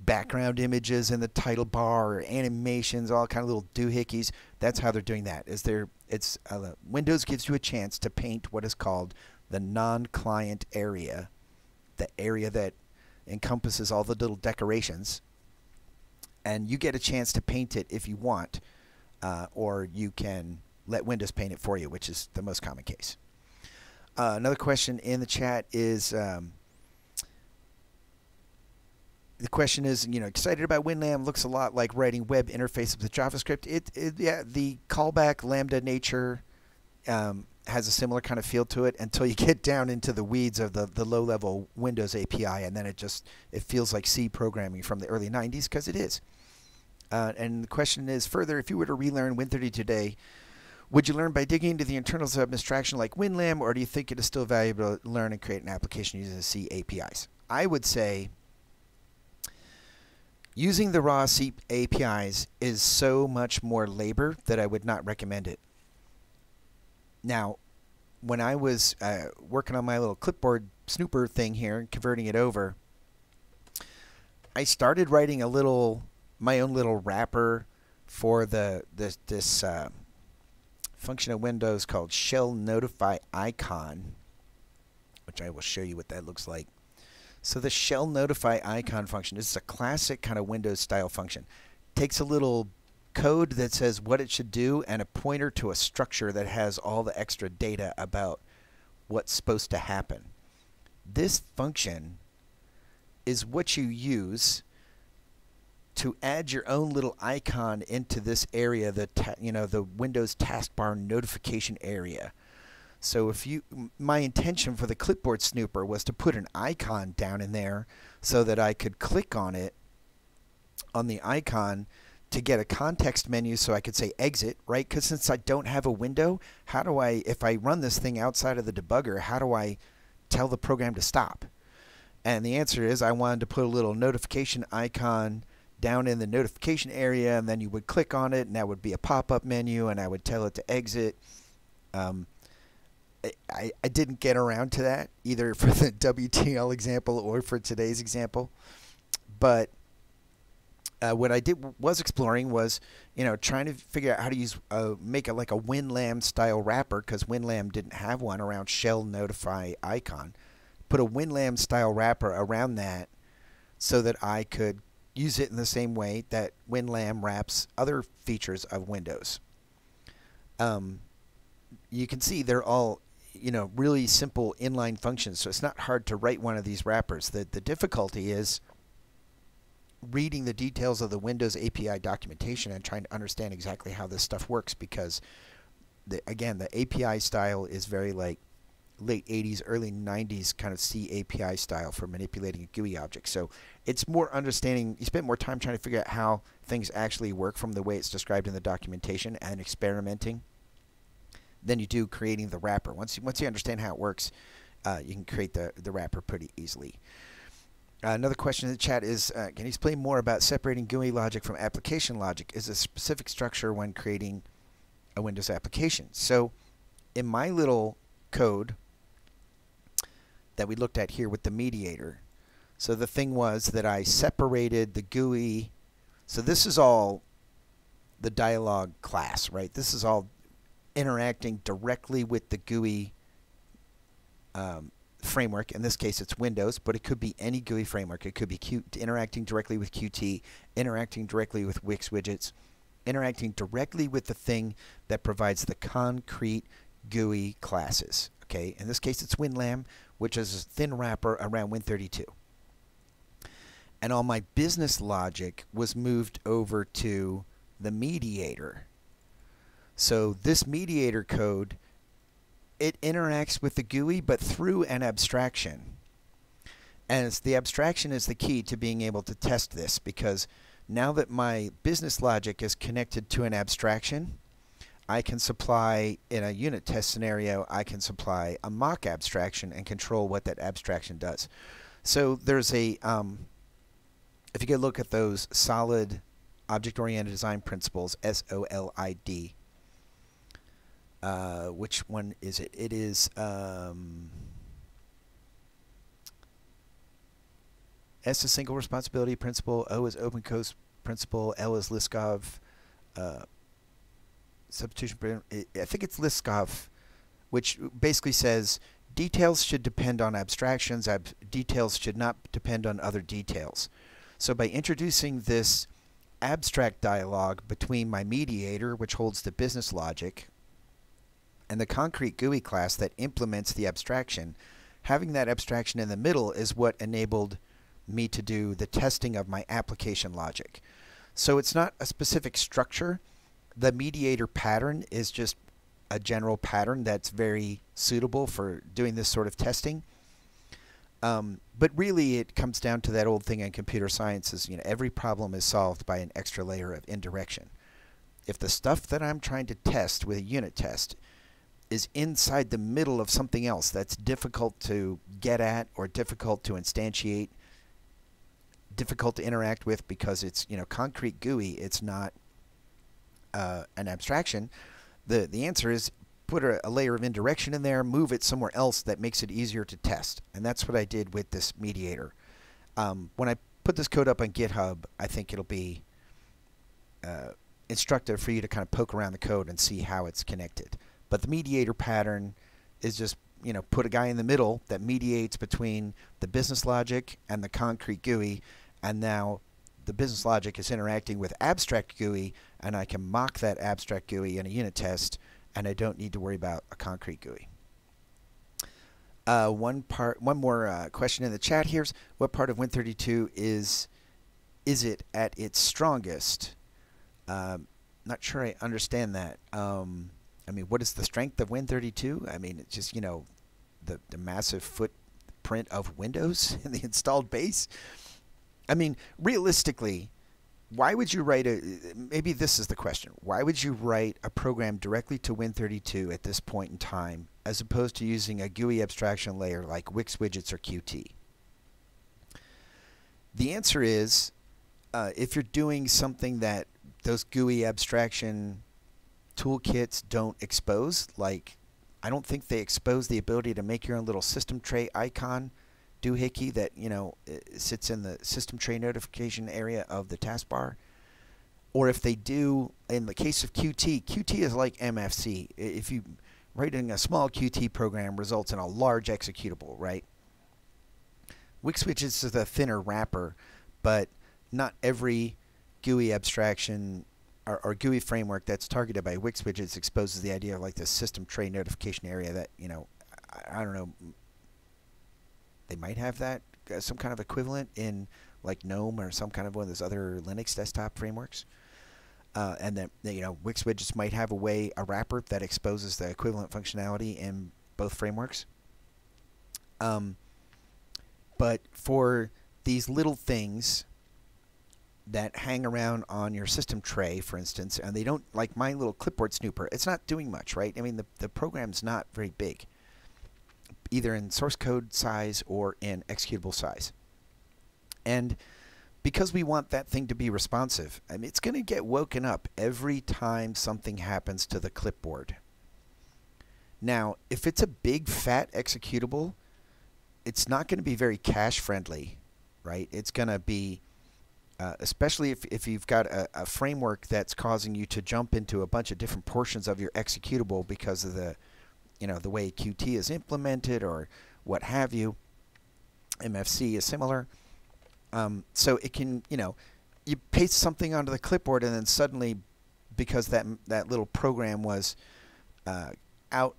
background images in the title bar animations, all kind of little doohickeys. That's how they're doing that. Is there? It's uh, Windows gives you a chance to paint what is called the non-client area, the area that encompasses all the little decorations, and you get a chance to paint it if you want, uh, or you can let Windows paint it for you, which is the most common case. Uh, another question in the chat is. Um, the question is, you know, excited about WinLamb looks a lot like writing web interfaces with JavaScript. It, it yeah, the callback lambda nature um, has a similar kind of feel to it until you get down into the weeds of the, the low level Windows API, and then it just it feels like C programming from the early 90s because it is. Uh, and the question is further, if you were to relearn Win30 today, would you learn by digging into the internals of abstraction like WinLamb, or do you think it is still valuable to learn and create an application using the C APIs? I would say Using the raw C APIs is so much more labor that I would not recommend it. Now, when I was uh, working on my little clipboard snooper thing here and converting it over, I started writing a little, my own little wrapper for the this this uh, function of Windows called shell notify icon, which I will show you what that looks like. So the shell notify icon function this is a classic kind of Windows style function. Takes a little code that says what it should do and a pointer to a structure that has all the extra data about what's supposed to happen. This function is what you use to add your own little icon into this area, the you know the Windows taskbar notification area. So if you, my intention for the clipboard snooper was to put an icon down in there so that I could click on it on the icon to get a context menu so I could say exit, right? Because since I don't have a window, how do I, if I run this thing outside of the debugger, how do I tell the program to stop? And the answer is I wanted to put a little notification icon down in the notification area, and then you would click on it, and that would be a pop-up menu, and I would tell it to exit. Um, I, I didn't get around to that either for the WTL example or for today's example. But uh, what I did was exploring was, you know, trying to figure out how to use uh, make a like a WinLamb style wrapper because WinLamb didn't have one around shell notify icon. Put a WinLamb style wrapper around that so that I could use it in the same way that WinLamb wraps other features of Windows. Um, you can see they're all you know, really simple inline functions. So it's not hard to write one of these wrappers. The, the difficulty is reading the details of the Windows API documentation and trying to understand exactly how this stuff works because, the, again, the API style is very like late 80s, early 90s kind of C API style for manipulating a GUI object. So it's more understanding, you spend more time trying to figure out how things actually work from the way it's described in the documentation and experimenting than you do creating the wrapper. Once you, once you understand how it works, uh, you can create the, the wrapper pretty easily. Uh, another question in the chat is, uh, can you explain more about separating GUI logic from application logic? Is a specific structure when creating a Windows application? So, in my little code that we looked at here with the mediator, so the thing was that I separated the GUI. So this is all the dialog class, right? This is all interacting directly with the GUI um, framework. In this case, it's Windows, but it could be any GUI framework. It could be Q interacting directly with Qt, interacting directly with wxWidgets, interacting directly with the thing that provides the concrete GUI classes. Okay, in this case, it's WinLamb, which is a thin wrapper around Win32. And all my business logic was moved over to the mediator. So this mediator code it interacts with the GUI, but through an abstraction. And the abstraction is the key to being able to test this because now that my business logic is connected to an abstraction, I can supply, in a unit test scenario, I can supply a mock abstraction and control what that abstraction does. So there's a, um, if you a look at those solid object-oriented design principles, S-O-L-I-D, uh, which one is it? It is um, S is single responsibility principle, O is open code principle, L is Liskov uh, substitution. I think it's Liskov, which basically says details should depend on abstractions. Ab details should not depend on other details. So by introducing this abstract dialogue between my mediator, which holds the business logic, and the concrete GUI class that implements the abstraction, having that abstraction in the middle is what enabled me to do the testing of my application logic. So it's not a specific structure. The mediator pattern is just a general pattern that's very suitable for doing this sort of testing. Um, but really, it comes down to that old thing in computer science: is you know every problem is solved by an extra layer of indirection. If the stuff that I'm trying to test with a unit test is inside the middle of something else that's difficult to get at or difficult to instantiate, difficult to interact with because it's you know concrete GUI. It's not uh, an abstraction. The the answer is put a, a, layer of indirection in there, move it somewhere else that makes it easier to test, and that's what I did with this mediator. Um, when I put this code up on GitHub, I think it'll be uh, instructive for you to kind of poke around the code and see how it's connected. But the mediator pattern is just, you know, put a guy in the middle that mediates between the business logic and the concrete GUI, and now the business logic is interacting with abstract GUI, and I can mock that abstract GUI in a unit test, and I don't need to worry about a concrete GUI. Uh, one part, one more uh, question in the chat here is: What part of Win32 is is it at its strongest? Um, not sure I understand that. Um, I mean, what is the strength of Win32? I mean, it's just, you know, the, the massive footprint of Windows in the installed base. I mean, realistically, why would you write a, maybe this is the question, why would you write a program directly to Win32 at this point in time as opposed to using a GUI abstraction layer like wxWidgets or Qt? The answer is, uh, if you're doing something that those GUI abstraction toolkits don't expose. Like, I don't think they expose the ability to make your own little system tray icon doohickey that, you know, sits in the system tray notification area of the taskbar. Or if they do, in the case of Qt, Qt is like MFC. If you writing a small Qt program results in a large executable, right? Widgets is a thinner wrapper, but not every GUI abstraction our, our GUI framework that's targeted by wxWidgets exposes the idea of like the system tray notification area that, you know, I, I don't know, they might have that, uh, some kind of equivalent in like GNOME or some kind of one of those other Linux desktop frameworks. Uh, and then, you know, wxWidgets might have a way, a wrapper that exposes the equivalent functionality in both frameworks. Um, but for these little things that hang around on your system tray, for instance, and they don't, like my little clipboard snooper, it's not doing much, right? I mean, the, the program's not very big, either in source code size or in executable size. And because we want that thing to be responsive, I mean, it's going to get woken up every time something happens to the clipboard. Now, if it's a big fat executable, it's not going to be very cache friendly, right? It's going to be, uh, especially if, if you've got a, a framework that's causing you to jump into a bunch of different portions of your executable because of the, you know, the way Qt is implemented or what have you. MFC is similar. Um, so it can, you know, you paste something onto the clipboard and then suddenly, because that that little program was uh, out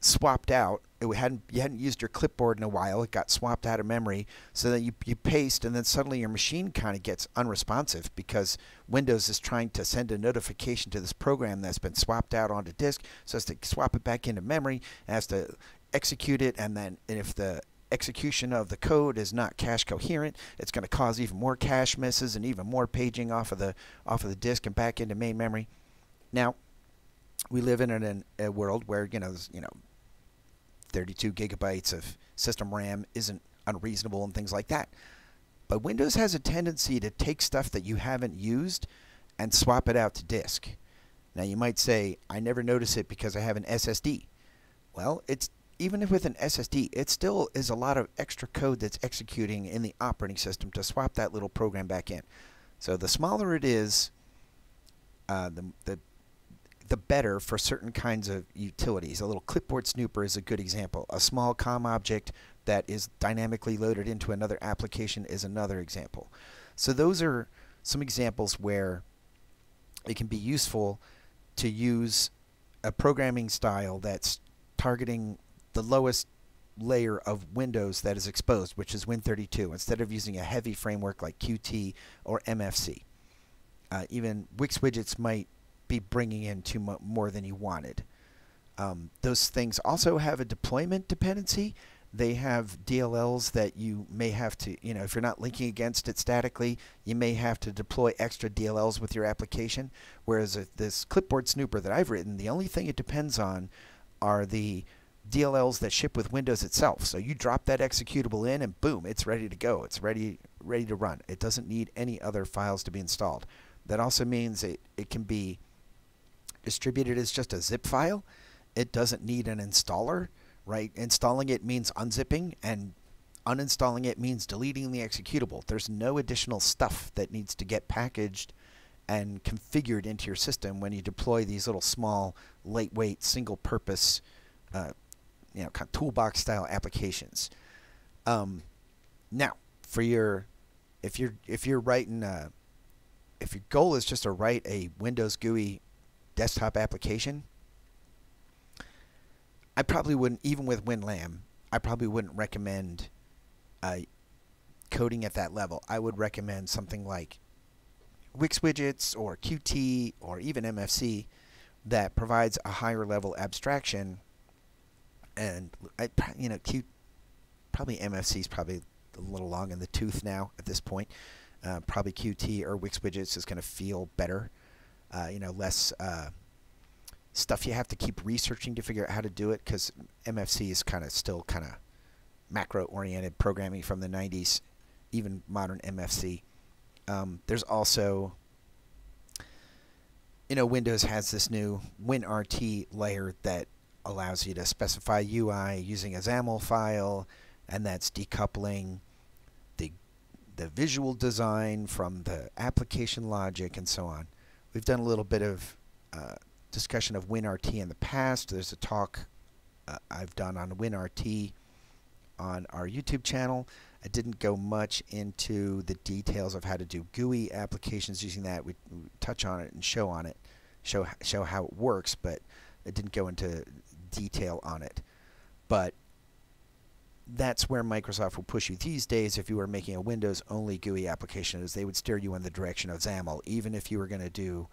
swapped out. It hadn't you hadn't used your clipboard in a while. It got swapped out of memory. So that you you paste, and then suddenly your machine kind of gets unresponsive because Windows is trying to send a notification to this program that's been swapped out onto disk. So it has to swap it back into memory. It has to execute it, and then and if the execution of the code is not cache coherent, it's going to cause even more cache misses and even more paging off of the off of the disk and back into main memory. Now, we live in an, a world where you know you know 32 gigabytes of system RAM isn't unreasonable and things like that. But Windows has a tendency to take stuff that you haven't used and swap it out to disk. Now you might say, I never notice it because I have an SSD. Well, it's even if with an SSD, it still is a lot of extra code that's executing in the operating system to swap that little program back in. So the smaller it is, uh, the, the the better for certain kinds of utilities. A little clipboard snooper is a good example. A small COM object that is dynamically loaded into another application is another example. So those are some examples where it can be useful to use a programming style that's targeting the lowest layer of Windows that is exposed, which is Win32, instead of using a heavy framework like Qt or MFC. Uh, even wxWidgets might be bringing in too much more than you wanted. Um, those things also have a deployment dependency. They have DLLs that you may have to, you know, if you're not linking against it statically, you may have to deploy extra DLLs with your application. Whereas this clipboard snooper that I've written, the only thing it depends on are the DLLs that ship with Windows itself. So you drop that executable in and boom, it's ready to go. It's ready ready to run. It doesn't need any other files to be installed. That also means it, it can be distributed as just a zip file. It doesn't need an installer, right? Installing it means unzipping and uninstalling it means deleting the executable. There's no additional stuff that needs to get packaged and configured into your system when you deploy these little small, lightweight, single-purpose, uh, you know, kind of toolbox style applications. Um, now, for your, if you're if you're writing, uh, if your goal is just to write a Windows GUI desktop application, I probably wouldn't, even with WinLamb, I probably wouldn't recommend uh, coding at that level. I would recommend something like wxWidgets or Qt or even MFC that provides a higher level abstraction. And I, you know, Q, probably MFC is probably a little long in the tooth now at this point. Uh, probably Qt or wxWidgets is going to feel better uh, you know, less uh, stuff you have to keep researching to figure out how to do it because MFC is kind of still kind of macro-oriented programming from the 90s, even modern MFC. Um, there's also, you know, Windows has this new WinRT layer that allows you to specify UI using a XAML file, and that's decoupling the the visual design from the application logic and so on. We've done a little bit of uh, discussion of WinRT in the past. There's a talk uh, I've done on WinRT on our YouTube channel. I didn't go much into the details of how to do GUI applications using that. We, we touch on it and show on it, show show how it works, but I didn't go into detail on it. But that's where Microsoft will push you these days if you were making a Windows-only GUI application, is they would steer you in the direction of XAML, even if you were going to do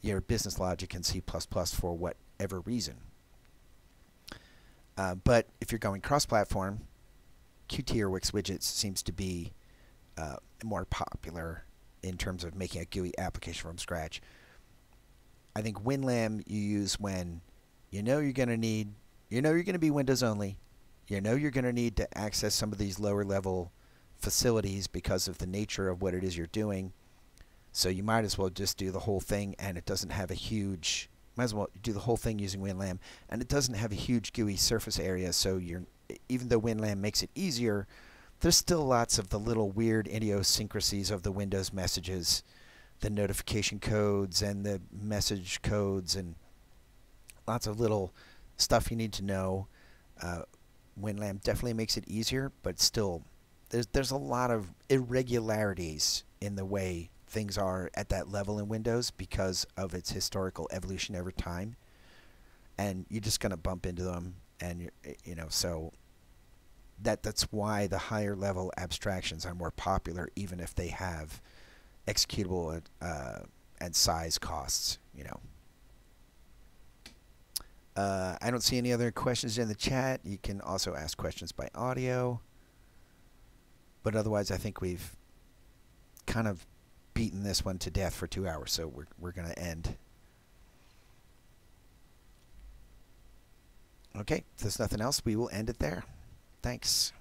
your business logic in C++ for whatever reason. Uh, but if you're going cross-platform, Qt or wxWidgets seems to be uh, more popular in terms of making a GUI application from scratch. I think WinLamb you use when you know you're going to need, you know you're going to be Windows only, you know you're going to need to access some of these lower level facilities because of the nature of what it is you're doing. So you might as well just do the whole thing, and it doesn't have a huge. Might as well do the whole thing using WinLamb, and it doesn't have a huge GUI surface area. So you're even though WinLamb makes it easier, there's still lots of the little weird idiosyncrasies of the Windows messages, the notification codes and the message codes, and lots of little stuff you need to know. Uh, WinLamb definitely makes it easier, but still, there's there's a lot of irregularities in the way things are at that level in Windows because of its historical evolution over time, and you're just gonna bump into them, and you you know so. That that's why the higher level abstractions are more popular, even if they have executable uh, and size costs. You know. Uh, I don't see any other questions in the chat. You can also ask questions by audio. But otherwise, I think we've kind of beaten this one to death for two hours, so we're, we're going to end. Okay, if there's nothing else, we will end it there. Thanks.